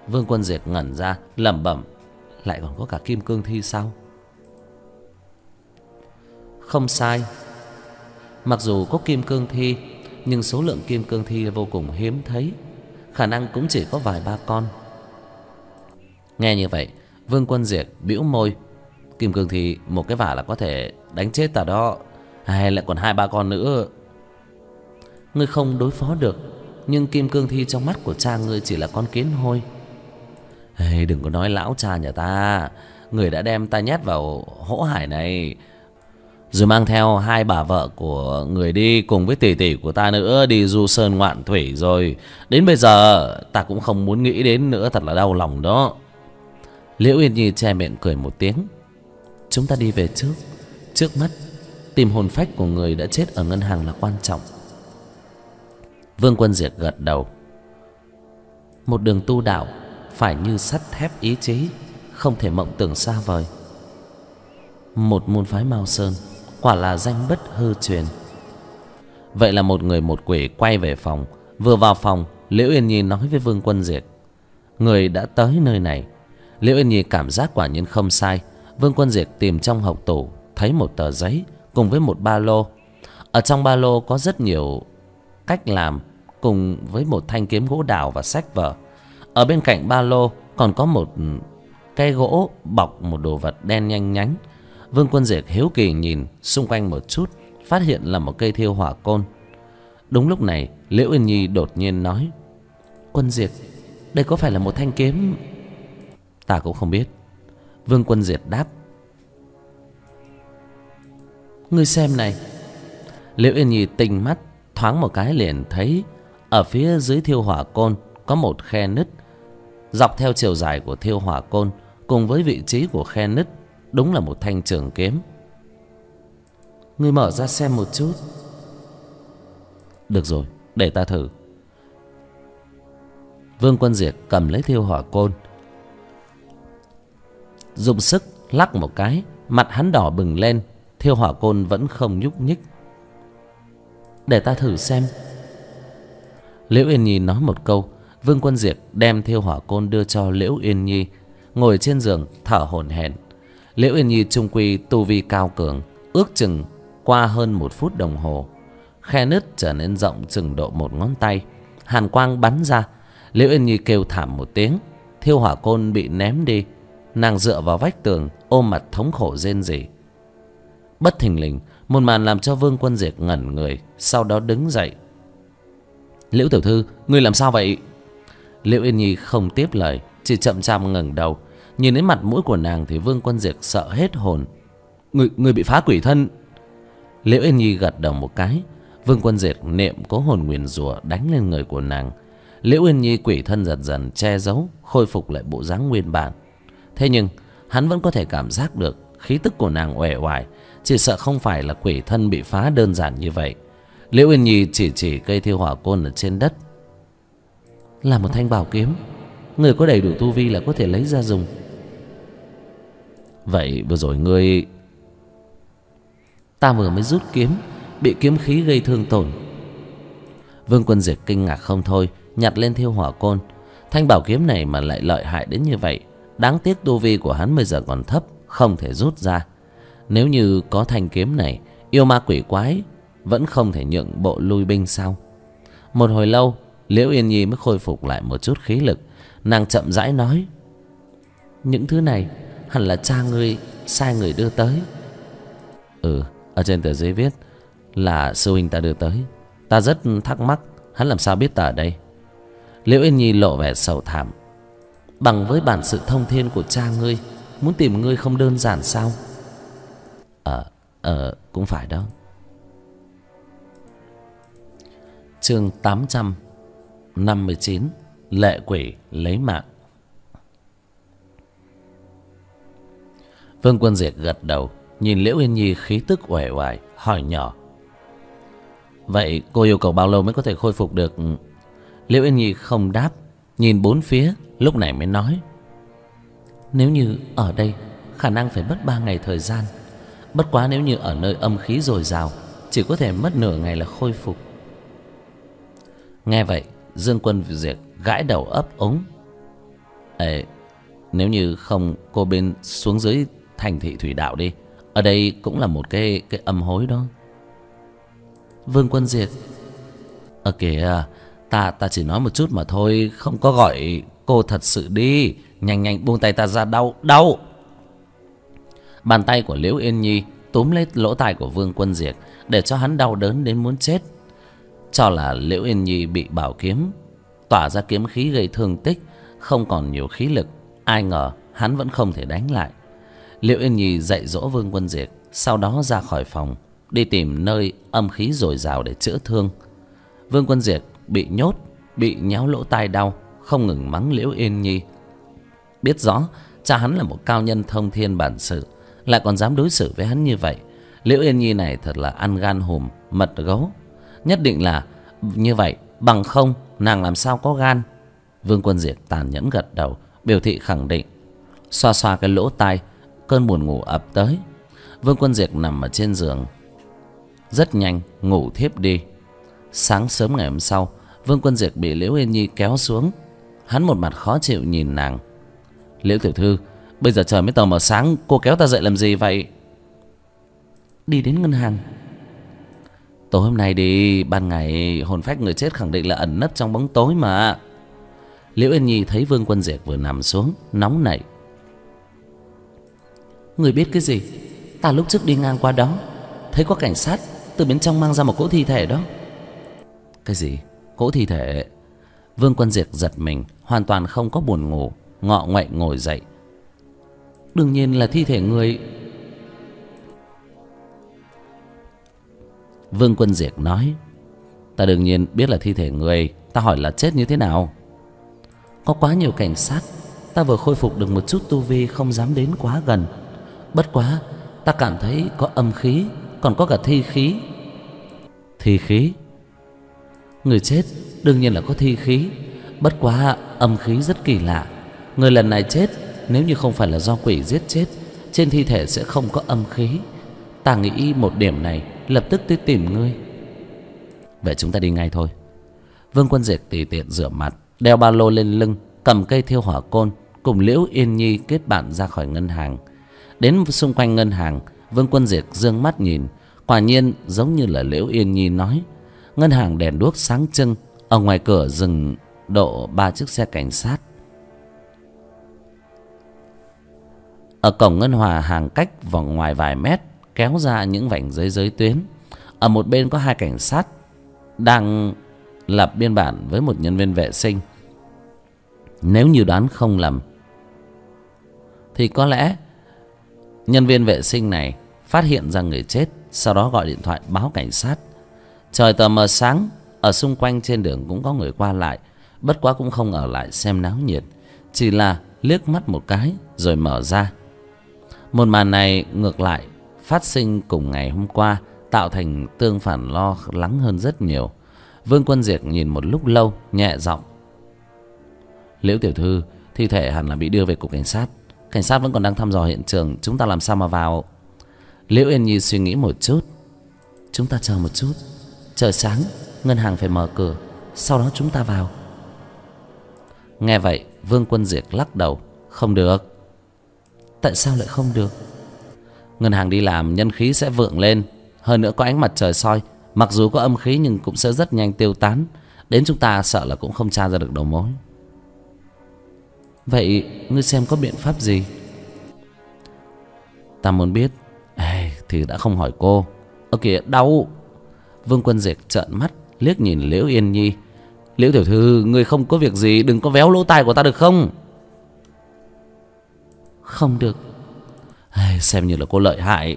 vương quân diệt ngẩn ra, lẩm bẩm, lại còn có cả kim cương thi sao? Không sai. Mặc dù có kim cương thi, nhưng số lượng kim cương thi vô cùng hiếm thấy. Khả năng cũng chỉ có vài ba con. Nghe như vậy, vương quân diệt bĩu môi. Kim cương thi một cái vả là có thể đánh chết ta đó. Hay lại còn hai ba con nữa. Ngươi không đối phó được, nhưng kim cương thi trong mắt của cha ngươi chỉ là con kiến hôi hey, đừng có nói lão cha nhà ta. Người đã đem ta nhét vào hỗ hải này. Rồi mang theo hai bà vợ của người đi cùng với tỷ tỷ của ta nữa đi du sơn ngoạn thủy rồi. Đến bây giờ ta cũng không muốn nghĩ đến nữa thật là đau lòng đó. Liễu yên nhi che miệng cười một tiếng. Chúng ta đi về trước. Trước mắt tìm hồn phách của người đã chết ở ngân hàng là quan trọng. Vương quân diệt gật đầu. Một đường tu đạo phải như sắt thép ý chí, không thể mộng tưởng xa vời. Một môn phái mao sơn, quả là danh bất hư truyền. Vậy là một người một quỷ quay về phòng. Vừa vào phòng, liễu yên nhi nói với vương quân diệt, người đã tới nơi này. Liễu yên nhi cảm giác quả nhiên không sai. Vương quân diệt tìm trong hộc tủ, thấy một tờ giấy cùng với một ba lô. Ở trong ba lô có rất nhiều cách làm cùng với một thanh kiếm gỗ đào và sách vở ở bên cạnh ba lô còn có một ừ, cây gỗ bọc một đồ vật đen nhanh nhánh. Vương quân diệt hiếu kỳ nhìn xung quanh một chút, phát hiện là một cây thiêu hỏa côn. Đúng lúc này, liễu yên nhi đột nhiên nói, quân diệt, đây có phải là một thanh kiếm? Ta cũng không biết. Vương quân diệt đáp, ngươi xem này. Liễu yên nhi tinh mắt, thoáng một cái liền thấy ở phía dưới thiêu hỏa côn có một khe nứt dọc theo chiều dài của thiêu hỏa côn cùng với vị trí của khe nứt, đúng là một thanh trường kiếm. Ngươi mở ra xem một chút. Được rồi, để ta thử. Vương quân diệt cầm lấy thiêu hỏa côn, dùng sức lắc một cái, mặt hắn đỏ bừng lên, thiêu hỏa côn vẫn không nhúc nhích. Để ta thử xem. Liễu yên nhi nói một câu vương quân diệt đem thiêu hỏa côn đưa cho liễu yên nhi, ngồi trên giường thở hổn hển. Liễu yên nhi trung quy tu vi cao cường, ước chừng qua hơn một phút đồng hồ, khe nứt trở nên rộng chừng độ một ngón tay. Hàn quang bắn ra, liễu yên nhi kêu thảm một tiếng, thiêu hỏa côn bị ném đi. Nàng dựa vào vách tường, ôm mặt thống khổ rên rỉ. Bất thình lình, một màn làm cho vương quân diệt ngẩn người, sau đó đứng dậy. Liễu tiểu thư, ngươi làm sao vậy? Liễu yên nhi không tiếp lời, chỉ chậm chạp ngẩng đầu. Nhìn đến mặt mũi của nàng thì vương quân diệt sợ hết hồn. Người người bị phá quỷ thân. Liễu yên nhi gật đầu một cái. Vương quân diệt niệm có hồn nguyền rủa đánh lên người của nàng. Liễu yên nhi quỷ thân dần dần che giấu, khôi phục lại bộ dáng nguyên bản. Thế nhưng, hắn vẫn có thể cảm giác được khí tức của nàng uể oải, chỉ sợ không phải là quỷ thân bị phá đơn giản như vậy. Liễu yên nhi chỉ chỉ cây thiêu hỏa côn ở trên đất là một thanh bảo kiếm. Người có đầy đủ tu vi là có thể lấy ra dùng. Vậy vừa rồi ngươi, ta vừa mới rút kiếm, bị kiếm khí gây thương tổn. Vương quân diệt kinh ngạc không thôi, nhặt lên thiêu hỏa côn. Thanh bảo kiếm này mà lại lợi hại đến như vậy, đáng tiếc tu vi của hắn bây giờ còn thấp, không thể rút ra. Nếu như có thanh kiếm này, yêu ma quỷ quái vẫn không thể nhượng bộ lui binh sao? Một hồi lâu liễu yên nhi mới khôi phục lại một chút khí lực. Nàng chậm rãi nói, những thứ này hẳn là cha ngươi, sai người đưa tới. Ừ ở trên tờ giấy viết là sư huynh ta đưa tới. Ta rất thắc mắc, hắn làm sao biết ta ở đây? Liễu yên nhi lộ vẻ sầu thảm. Bằng với bản sự thông thiên của cha ngươi, muốn tìm ngươi không đơn giản sao? Ờ ờ cũng phải đó. Chương tám trăm năm mươi chín, lệ quỷ lấy mạng. Vương quân diệt gật đầu, nhìn liễu yên nhi khí tức uể oải, hỏi nhỏ. Vậy cô yêu cầu bao lâu mới có thể khôi phục được? Liễu yên nhi không đáp, nhìn bốn phía, lúc này mới nói. Nếu như ở đây, khả năng phải mất ba ngày thời gian. Bất quá nếu như ở nơi âm khí dồi dào, chỉ có thể mất nửa ngày là khôi phục. Nghe vậy dương quân diệt gãi đầu ấp ống. Ê, nếu như không cô bên xuống dưới thành thị thủy đạo đi. Ở đây cũng là một cái cái âm hối đó. Vương quân diệt Ờ kìa ta ta chỉ nói một chút mà thôi không có gọi cô thật sự đi. Nhanh nhanh buông tay ta ra đau đau. Bàn tay của liễu yên nhi túm lấy lỗ tai của vương quân diệt để cho hắn đau đớn đến muốn chết cho là liễu yên nhi bị bảo kiếm. Tỏa ra kiếm khí gây thương tích, không còn nhiều khí lực, ai ngờ hắn vẫn không thể đánh lại. Liễu yên nhi dạy dỗ vương quân diệt, sau đó ra khỏi phòng, đi tìm nơi âm khí dồi dào để chữa thương. Vương quân diệt bị nhốt, bị nhéo lỗ tai đau, không ngừng mắng liễu yên nhi. Biết rõ cha hắn là một cao nhân thông thiên bản sự, lại còn dám đối xử với hắn như vậy, liễu yên nhi này thật là ăn gan hùm, mật gấu nhất định là như vậy. Bằng không, nàng làm sao có gan? Vương quân diệt tàn nhẫn gật đầu, biểu thị khẳng định. Xoa xoa cái lỗ tai, cơn buồn ngủ ập tới. Vương quân diệt nằm ở trên giường. Rất nhanh, ngủ thiếp đi. Sáng sớm ngày hôm sau, vương quân diệt bị liễu yên nhi kéo xuống. Hắn một mặt khó chịu nhìn nàng. Liễu tiểu thư, bây giờ trời mới tờ mờ sáng, cô kéo ta dậy làm gì vậy? Đi đến ngân hàng tối hôm nay đi, ban ngày hồn phách người chết khẳng định là ẩn nấp trong bóng tối mà. Liễu yên nhi thấy vương quân diệt vừa nằm xuống, nóng nảy. Người biết cái gì? Ta lúc trước đi ngang qua đó, thấy có cảnh sát từ bên trong mang ra một cỗ thi thể đó. Cái gì? Cỗ thi thể? Vương quân diệt giật mình, hoàn toàn không có buồn ngủ, ngọ nguậy ngồi dậy. Đương nhiên là thi thể người vương quân diệt nói, ta đương nhiên biết là thi thể người, ta hỏi là chết như thế nào. Có quá nhiều cảnh sát, ta vừa khôi phục được một chút tu vi không dám đến quá gần. Bất quá, ta cảm thấy có âm khí, còn có cả thi khí. Thi khí? Người chết đương nhiên là có thi khí, bất quá âm khí rất kỳ lạ. Người lần này chết, nếu như không phải là do quỷ giết chết, trên thi thể sẽ không có âm khí. Ta nghĩ một điểm này lập tức tôi tìm ngươi. Vậy chúng ta đi ngay thôi. Vương quân diệt tùy tiện rửa mặt, đeo ba lô lên lưng, cầm cây thiêu hỏa côn, cùng liễu yên nhi kết bạn ra khỏi ngân hàng. Đến xung quanh ngân hàng, vương quân diệt dương mắt nhìn, quả nhiên giống như là liễu yên nhi nói, ngân hàng đèn đuốc sáng trưng, ở ngoài cửa dừng độ ba chiếc xe cảnh sát. Ở cổng ngân hòa hàng cách vòng ngoài vài mét kéo ra những vành giấy giới tuyến. Ở một bên có hai cảnh sát đang lập biên bản với một nhân viên vệ sinh. Nếu như đoán không lầm, thì có lẽ nhân viên vệ sinh này phát hiện ra người chết, sau đó gọi điện thoại báo cảnh sát. Trời tờ mờ sáng, ở xung quanh trên đường cũng có người qua lại, bất quá cũng không ở lại xem náo nhiệt, chỉ là liếc mắt một cái rồi mở ra. Một màn này ngược lại phát sinh cùng ngày hôm qua tạo thành tương phản lo lắng hơn rất nhiều. Vương quân diệt nhìn một lúc lâu, nhẹ giọng. Liễu tiểu thư, thi thể hẳn là bị đưa về cục cảnh sát. Cảnh sát vẫn còn đang thăm dò hiện trường. Chúng ta làm sao mà vào? Liễu yên nhi suy nghĩ một chút. Chúng ta chờ một chút. Chờ sáng, ngân hàng phải mở cửa. Sau đó chúng ta vào. Nghe vậy, vương quân diệt lắc đầu. Không được. Tại sao lại không được? Ngân hàng đi làm nhân khí sẽ vượng lên. Hơn nữa có ánh mặt trời soi. Mặc dù có âm khí nhưng cũng sẽ rất nhanh tiêu tán. Đến chúng ta sợ là cũng không tra ra được đầu mối. Vậy ngươi xem có biện pháp gì? Ta muốn biết. Ê, thì đã không hỏi cô. Ơ kìa đau. Vương quân diệt trợn mắt liếc nhìn liễu yên nhi. Liễu tiểu thư người không có việc gì đừng có véo lỗ tai của ta được không? Không được. Ai, xem như là cô lợi hại.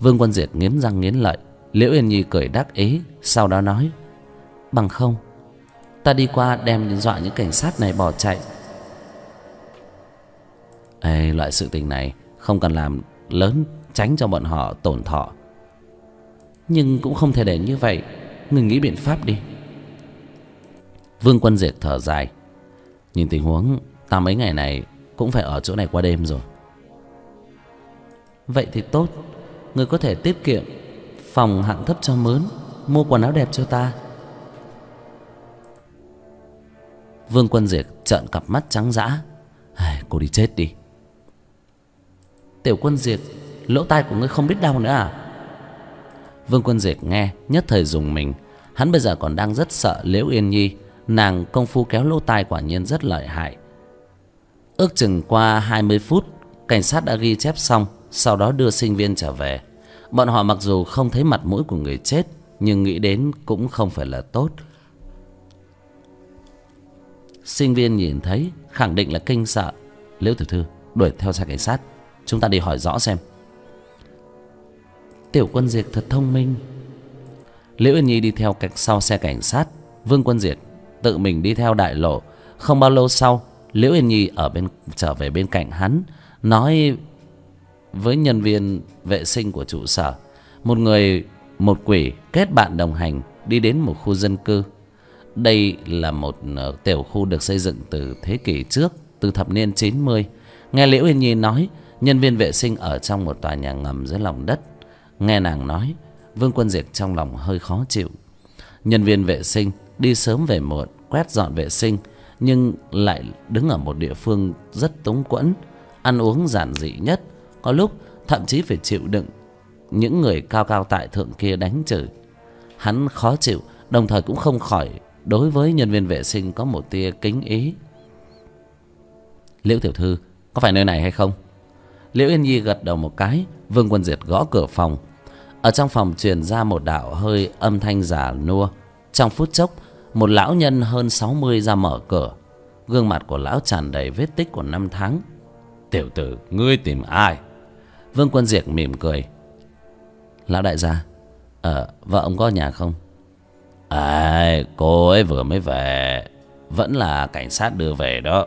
Vương quân diệt nghiến răng nghiến lợi. Liễu yên nhi cười đắc ý sau đó nói bằng không ta đi qua đem dọa những cảnh sát này bỏ chạy. Ê, loại sự tình này không cần làm lớn tránh cho bọn họ tổn thọ. Nhưng cũng không thể để như vậy. Ngừng nghĩ biện pháp đi. Vương quân diệt thở dài nhìn tình huống ta mấy ngày này cũng phải ở chỗ này qua đêm rồi vậy thì tốt. Người có thể tiết kiệm phòng hạng thấp cho mướn, mua quần áo đẹp cho ta. Vương quân diệt trợn cặp mắt trắng dã. Cô đi chết đi. Tiểu quân diệt lỗ tai của ngươi không biết đau nữa à? Vương quân diệt nghe nhất thời dùng mình. Hắn bây giờ còn đang rất sợ liễu yên nhi. Nàng công phu kéo lỗ tai quả nhiên rất lợi hại. Ước chừng qua hai mươi phút, cảnh sát đã ghi chép xong sau đó đưa sinh viên trở về. Bọn họ mặc dù không thấy mặt mũi của người chết, nhưng nghĩ đến cũng không phải là tốt. Sinh viên nhìn thấy, khẳng định là kinh sợ. Liễu tiểu thư, đuổi theo xe cảnh sát. Chúng ta đi hỏi rõ xem. Tiểu quân diệt thật thông minh. Liễu yên nhi đi theo cạnh sau xe cảnh sát. Vương quân diệt tự mình đi theo đại lộ. Không bao lâu sau, liễu yên nhi ở bên, trở về bên cạnh hắn, nói với nhân viên vệ sinh của trụ sở. Một người, một quỷ kết bạn đồng hành đi đến một khu dân cư. Đây là một ờ, tiểu khu được xây dựng từ thế kỷ trước, từ thập niên chín mươi. Nghe liễu yên nhi nói, nhân viên vệ sinh ở trong một tòa nhà ngầm dưới lòng đất. Nghe nàng nói, vương quân diệt trong lòng hơi khó chịu. Nhân viên vệ sinh đi sớm về muộn, quét dọn vệ sinh, nhưng lại đứng ở một địa phương rất túng quẫn, ăn uống giản dị nhất có lúc, thậm chí phải chịu đựng những người cao cao tại thượng kia đánh chửi. Hắn khó chịu, đồng thời cũng không khỏi đối với nhân viên vệ sinh có một tia kính ý. Liễu tiểu thư, có phải nơi này hay không? Liễu yên nhi gật đầu một cái, vương quân diệt gõ cửa phòng. Ở trong phòng truyền ra một đạo hơi âm thanh giả nua. Trong phút chốc, một lão nhân hơn sáu mươi ra mở cửa. Gương mặt của lão tràn đầy vết tích của năm tháng. Tiểu tử, ngươi tìm ai? Vương quân diệt mỉm cười. Lão đại gia ờ vợ ông có nhà không? À cô ấy vừa mới về. Vẫn là cảnh sát đưa về đó.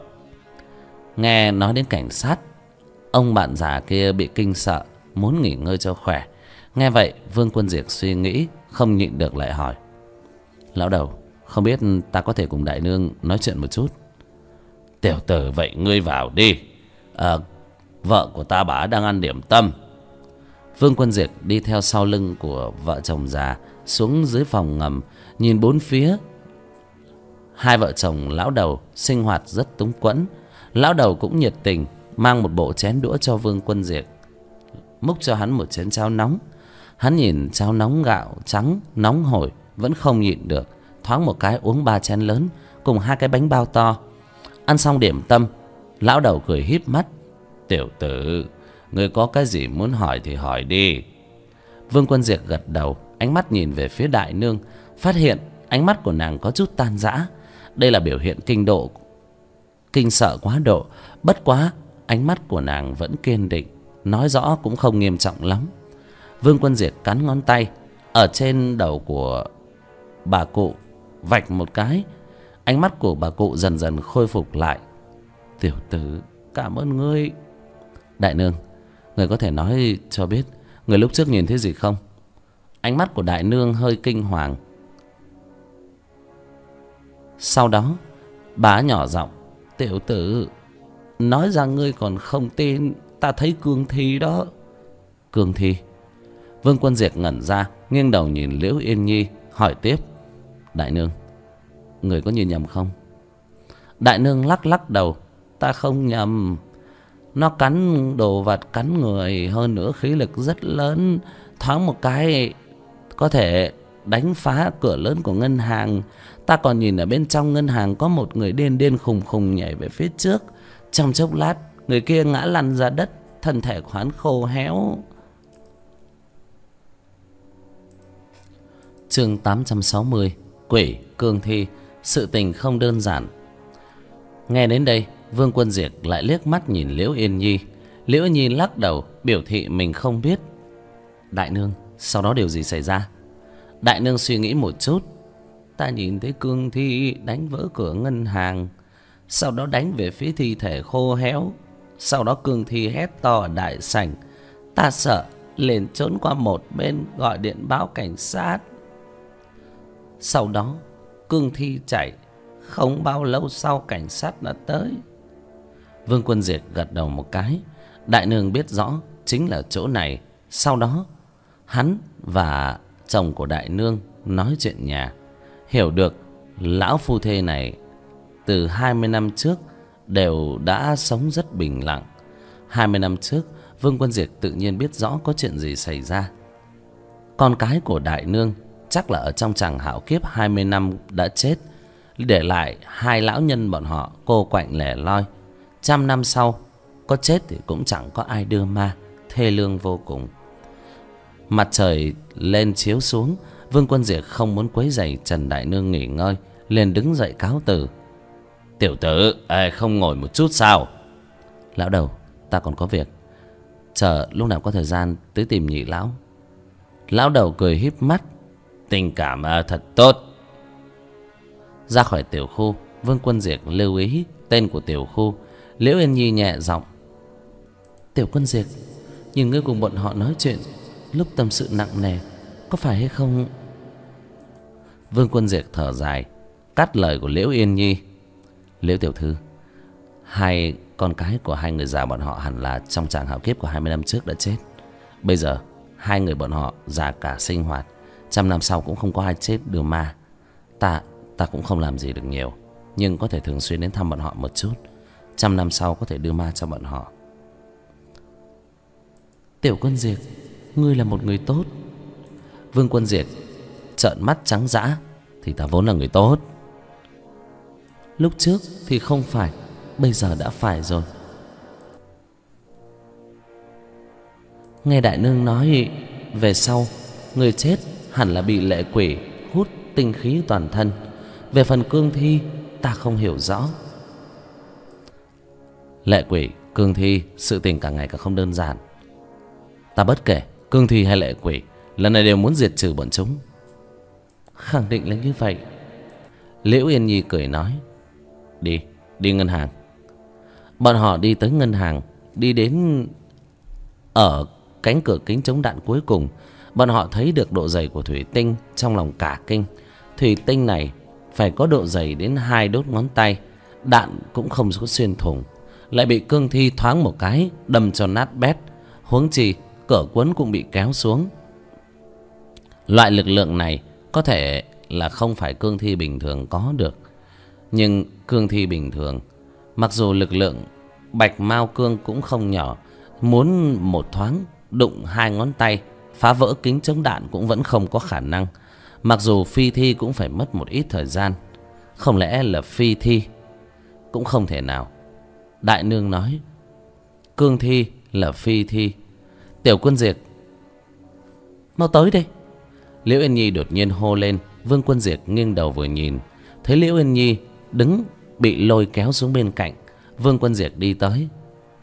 Nghe nói đến cảnh sát ông bạn già kia bị kinh sợ muốn nghỉ ngơi cho khỏe. Nghe vậy vương quân diệt suy nghĩ không nhịn được lại hỏi. Lão đầu không biết ta có thể cùng đại nương nói chuyện một chút? Tiểu tử vậy ngươi vào đi. À, vợ của ta bà đang ăn điểm tâm. Vương quân diệt đi theo sau lưng của vợ chồng già xuống dưới phòng ngầm, nhìn bốn phía. Hai vợ chồng lão đầu sinh hoạt rất túng quẫn. Lão đầu cũng nhiệt tình, mang một bộ chén đũa cho vương quân diệt, múc cho hắn một chén cháo nóng. Hắn nhìn cháo nóng gạo trắng, nóng hổi, vẫn không nhịn được, thoáng một cái uống ba chén lớn, cùng hai cái bánh bao to. Ăn xong điểm tâm, lão đầu cười híp mắt tiểu tử. Người có cái gì muốn hỏi thì hỏi đi. Vương quân diệt gật đầu, ánh mắt nhìn về phía đại nương, phát hiện ánh mắt của nàng có chút tan rã. Đây là biểu hiện kinh độ, kinh sợ quá độ, bất quá ánh mắt của nàng vẫn kiên định, nói rõ cũng không nghiêm trọng lắm. Vương quân diệt cắn ngón tay, ở trên đầu của bà cụ vạch một cái. Ánh mắt của bà cụ dần dần khôi phục lại. Tiểu tử, cảm ơn ngươi đại nương, người có thể nói cho biết người lúc trước nhìn thấy gì không? Ánh mắt của đại nương hơi kinh hoàng. Sau đó, bá nhỏ giọng, tiểu tử, nói rằng ngươi còn không tin, ta thấy cương thi đó. Cương thi, vương quân diệt ngẩn ra, nghiêng đầu nhìn liễu yên nhi, hỏi tiếp, đại nương, người có nhìn nhầm không? Đại nương lắc lắc đầu, ta không nhầm nó cắn đồ vật, cắn người, hơn nữa khí lực rất lớn. Thoáng một cái, có thể đánh phá cửa lớn của ngân hàng. Ta còn nhìn ở bên trong ngân hàng có một người điên điên khùng khùng nhảy về phía trước. Trong chốc lát, người kia ngã lăn ra đất, thân thể của hắn khô héo. Chương tám trăm sáu mươi, quỷ, cương thi, sự tình không đơn giản. Nghe đến đây vương quân diệt lại liếc mắt nhìn liễu yên nhi. Liễu yên nhi lắc đầu, biểu thị mình không biết. Đại nương, sau đó điều gì xảy ra? Đại nương suy nghĩ một chút. Ta nhìn thấy cương thi đánh vỡ cửa ngân hàng, sau đó đánh về phía thi thể khô héo, sau đó cương thi hét to ở đại sảnh. Ta sợ liền trốn qua một bên gọi điện báo cảnh sát. Sau đó, cương thi chạy. Không bao lâu sau cảnh sát đã tới vương quân diệt gật đầu một cái. Đại nương biết rõ chính là chỗ này. Sau đó, hắn và chồng của đại nương nói chuyện nhà. Hiểu được lão phu thê này từ hai mươi năm trước đều đã sống rất bình lặng. hai mươi năm trước, vương quân diệt tự nhiên biết rõ có chuyện gì xảy ra. Con cái của đại nương chắc là ở trong chàng hạo kiếp hai mươi năm đã chết. Để lại hai lão nhân bọn họ, cô quạnh lẻ loi trăm năm sau có chết thì cũng chẳng có ai đưa ma thê lương vô cùng. Mặt trời lên chiếu xuống vương quân diệt không muốn quấy rầy trần đại nương nghỉ ngơi liền đứng dậy cáo từ. Tiểu tử à, không ngồi một chút sao? Lão đầu ta còn có việc. Chờ lúc nào có thời gian tới tìm nhị lão. Lão đầu cười híp mắt. Tình cảm à, thật tốt. Ra khỏi tiểu khu vương quân diệt lưu ý tên của tiểu khu liễu yên nhi nhẹ giọng. Tiểu quân diệt nhìn ngươi cùng bọn họ nói chuyện, lúc tâm sự nặng nề, có phải hay không? Vương quân diệt thở dài, cắt lời của liễu yên nhi. Liễu tiểu thư, hai con cái của hai người già bọn họ hẳn là trong tràng hạo kiếp của hai mươi năm trước đã chết. Bây giờ, hai người bọn họ già cả sinh hoạt, trăm năm sau cũng không có ai chết đưa ma ta ta cũng không làm gì được nhiều, nhưng có thể thường xuyên đến thăm bọn họ một chút trăm năm sau có thể đưa ma cho bọn họ. Tiểu quân diệt, ngươi là một người tốt. Vương quân diệt, trợn mắt trắng dã, thì ta vốn là người tốt. Lúc trước thì không phải, bây giờ đã phải rồi. Nghe đại nương nói, về sau, người chết hẳn là bị lệ quỷ hút tinh khí toàn thân. Về phần cương thi, ta không hiểu rõ lệ quỷ, cương thi, sự tình càng ngày càng không đơn giản. Ta bất kể, cương thi hay lệ quỷ, lần này đều muốn diệt trừ bọn chúng. Khẳng định là như vậy. Liễu yên nhi cười nói, đi đi ngân hàng. Bọn họ đi tới ngân hàng, đi đến ở cánh cửa kính chống đạn cuối cùng. Bọn họ thấy được độ dày của thủy tinh trong lòng cả kinh. Thủy tinh này phải có độ dày đến hai đốt ngón tay, đạn cũng không có xuyên thủng lại bị cương thi thoáng một cái, đâm cho nát bét. Huống chi, cửa cuốn cũng bị kéo xuống. Loại lực lượng này có thể là không phải cương thi bình thường có được. Nhưng cương thi bình thường, mặc dù lực lượng bạch mao cương cũng không nhỏ, muốn một thoáng đụng hai ngón tay, phá vỡ kính chống đạn cũng vẫn không có khả năng. Mặc dù phi thi cũng phải mất một ít thời gian. Không lẽ là phi thi cũng không thể nào đại nương nói, cương thi là phi thi. Tiểu quân diệt mau tới đây. Liễu yên nhi đột nhiên hô lên, vương quân diệt nghiêng đầu vừa nhìn, thấy liễu yên nhi đứng bị lôi kéo xuống bên cạnh. Vương quân diệt đi tới,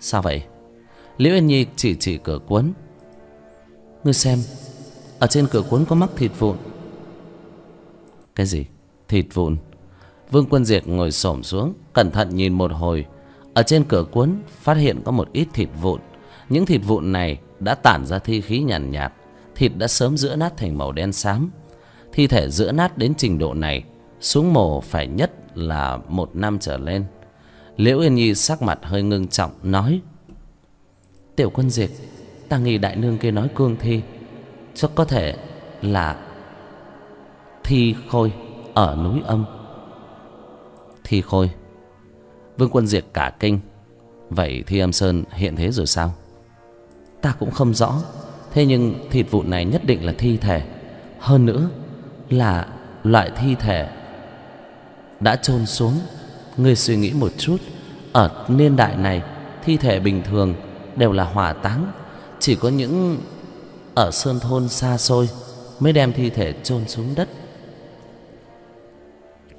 sao vậy? Liễu yên nhi chỉ chỉ cửa cuốn, ngươi xem, ở trên cửa cuốn có mắc thịt vụn. Cái gì? Thịt vụn? Vương quân diệt ngồi xổm xuống, cẩn thận nhìn một hồi ở trên cửa cuốn phát hiện có một ít thịt vụn. Những thịt vụn này đã tản ra thi khí nhàn nhạt, nhạt thịt đã sớm giữa nát thành màu đen xám. Thi thể giữa nát đến trình độ này xuống mồ phải nhất là một năm trở lên. Liễu yên nhi sắc mặt hơi ngưng trọng nói tiểu quân diệt ta nghĩ đại nương kia nói cương thi. Cho có thể là thi khôi ở núi âm. Thi khôi? Vương quân diệt cả kinh. Vậy thi âm sơn hiện thế rồi sao? Ta cũng không rõ. Thế nhưng thịt vụn này nhất định là thi thể. Hơn nữa là loại thi thể đã chôn xuống. Ngươi suy nghĩ một chút. Ở niên đại này, thi thể bình thường đều là hỏa táng. Chỉ có những ở sơn thôn xa xôi mới đem thi thể chôn xuống đất.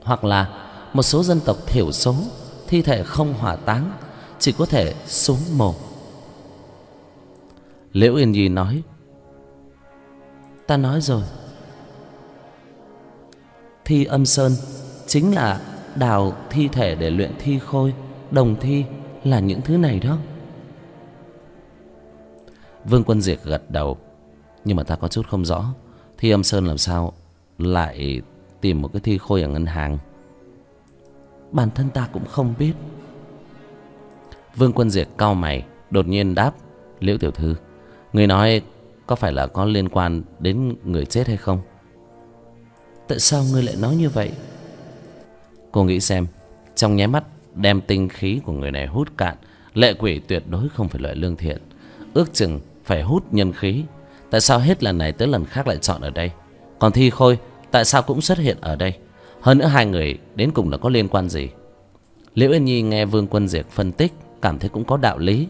Hoặc là một số dân tộc thiểu số thi thể không hỏa táng, chỉ có thể xuống mồ. Liễu yên nhi nói, ta nói rồi. Thi âm sơn chính là đào thi thể để luyện thi khôi, đồng thi là những thứ này đó. Vương quân diệt gật đầu, nhưng mà ta có chút không rõ, thi âm sơn làm sao lại tìm một cái thi khôi ở ngân hàng? Bản thân ta cũng không biết. Vương quân diệt cau mày, đột nhiên đáp, liễu tiểu thư, người nói có phải là có liên quan đến người chết hay không? Tại sao ngươi lại nói như vậy? Cô nghĩ xem, trong nháy mắt đem tinh khí của người này hút cạn, lệ quỷ tuyệt đối không phải loại lương thiện, ước chừng phải hút nhân khí. Tại sao hết lần này tới lần khác lại chọn ở đây? Còn thi khôi, tại sao cũng xuất hiện ở đây? Hơn nữa hai người đến cùng là có liên quan gì? Liễu yên nhi nghe vương quân diệt phân tích cảm thấy cũng có đạo lý.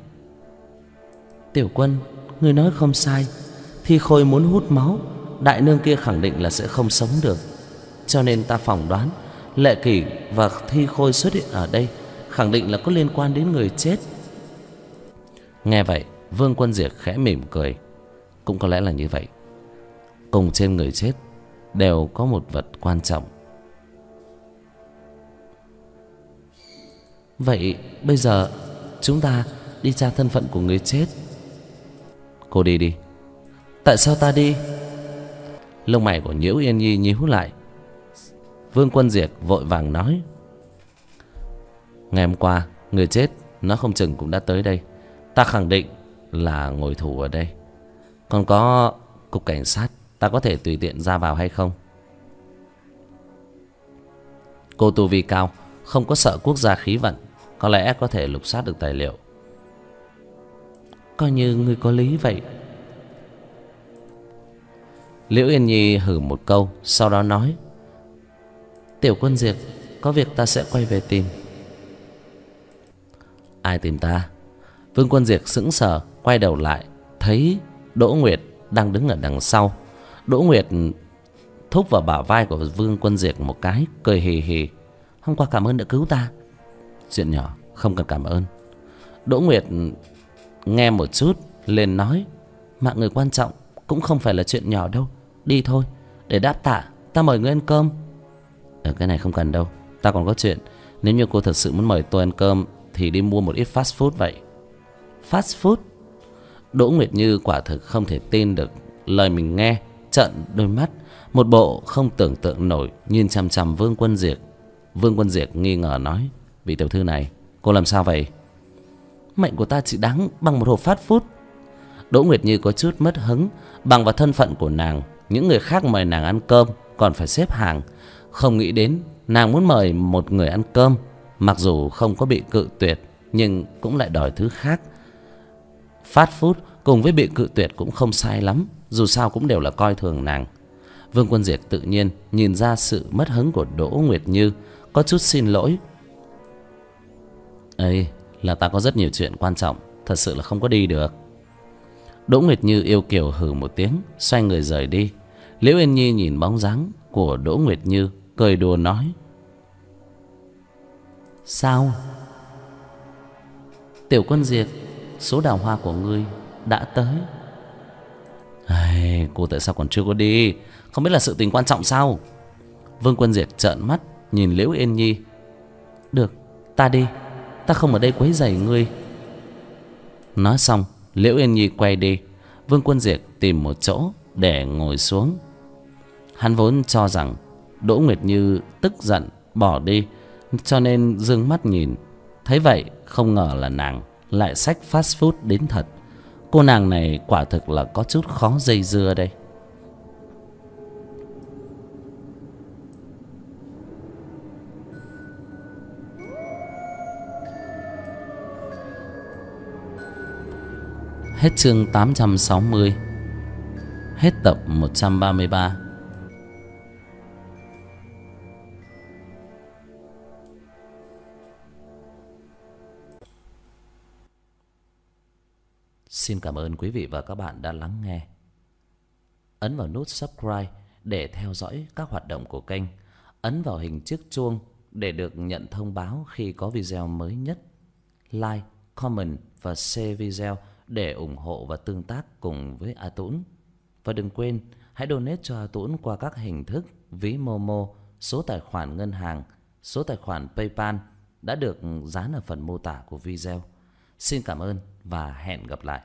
Tiểu quân ngươi nói không sai. Thi khôi muốn hút máu đại nương kia khẳng định là sẽ không sống được. Cho nên ta phỏng đoán lệ kỷ và thi khôi xuất hiện ở đây khẳng định là có liên quan đến người chết. Nghe vậy vương quân diệt khẽ mỉm cười. Cũng có lẽ là như vậy. Cùng trên người chết đều có một vật quan trọng vậy bây giờ chúng ta đi tra thân phận của người chết. Cô đi đi. Tại sao ta đi? Lông mày của nhiễu yên nhi nhíu lại. Vương quân diệt vội vàng nói. Ngày hôm qua, người chết, nó không chừng cũng đã tới đây. Ta khẳng định là ngồi thủ ở đây. Còn có cục cảnh sát, ta có thể tùy tiện ra vào hay không? Cô tu vi cao không có sợ quốc gia khí vận có lẽ có thể lục soát được tài liệu. Coi như người có lý vậy. Liễu yên nhi hử một câu, sau đó nói, tiểu quân diệt có việc ta sẽ quay về tìm. Ai tìm ta? Vương quân diệt sững sờ, quay đầu lại, thấy đỗ nguyệt đang đứng ở đằng sau. Đỗ nguyệt thúc vào bả vai của vương quân diệt một cái, cười hì hì. Hôm qua cảm ơn đã cứu ta chuyện nhỏ, không cần cảm ơn. Đỗ nguyệt nghe một chút lên nói, mạng người quan trọng cũng không phải là chuyện nhỏ đâu, đi thôi, để đáp tạ, ta mời ngươi ăn cơm. Ở cái này không cần đâu, ta còn có chuyện, nếu như cô thật sự muốn mời tôi ăn cơm thì đi mua một ít fast food vậy. Fast food? Đỗ nguyệt như quả thực không thể tin được lời mình nghe trận đôi mắt, một bộ không tưởng tượng nổi, nhìn chằm chằm vương quân diệt vương quân diệt nghi ngờ nói vị tiểu thư này. Cô làm sao vậy? Mệnh của ta chỉ đáng bằng một hộp phát phút. Đỗ nguyệt như có chút mất hứng, bằng vào thân phận của nàng, những người khác mời nàng ăn cơm, còn phải xếp hàng. Không nghĩ đến, nàng muốn mời một người ăn cơm, mặc dù không có bị cự tuyệt, nhưng cũng lại đòi thứ khác. Phát phút cùng với bị cự tuyệt cũng không sai lắm, dù sao cũng đều là coi thường nàng. Vương quân diệt tự nhiên nhìn ra sự mất hứng của đỗ nguyệt như có chút xin lỗi ấy là ta có rất nhiều chuyện quan trọng thật sự là không có đi được. Đỗ nguyệt như yêu kiều hừ một tiếng xoay người rời đi. Liễu yên nhi nhìn bóng dáng của đỗ nguyệt như cười đùa nói sao? Tiểu quân diệt số đào hoa của ngươi đã tới. Ai cô tại sao còn chưa có đi? Không biết là sự tình quan trọng sao? Vương quân diệt trợn mắt nhìn liễu yên nhi. Được ta đi ta không ở đây quấy rầy ngươi. Nói xong, liễu yên nhi quay đi. Vương quân diệt tìm một chỗ để ngồi xuống. Hắn vốn cho rằng đỗ nguyệt như tức giận, bỏ đi, cho nên dương mắt nhìn. Thấy vậy, không ngờ là nàng lại xách fast food đến thật. Cô nàng này quả thực là có chút khó dây dưa đây. Hết chương 860 Hết tập 133 Xin cảm ơn quý vị và các bạn đã lắng nghe. Ấn vào nút subscribe để theo dõi các hoạt động của kênh. Ấn vào hình chiếc chuông để được nhận thông báo khi có video mới nhất. Like, comment và share video để ủng hộ và tương tác cùng với A Tũng. Và đừng quên hãy donate cho A Tũng qua các hình thức ví Momo, số tài khoản ngân hàng, số tài khoản PayPal đã được dán ở phần mô tả của video. Xin cảm ơn và hẹn gặp lại.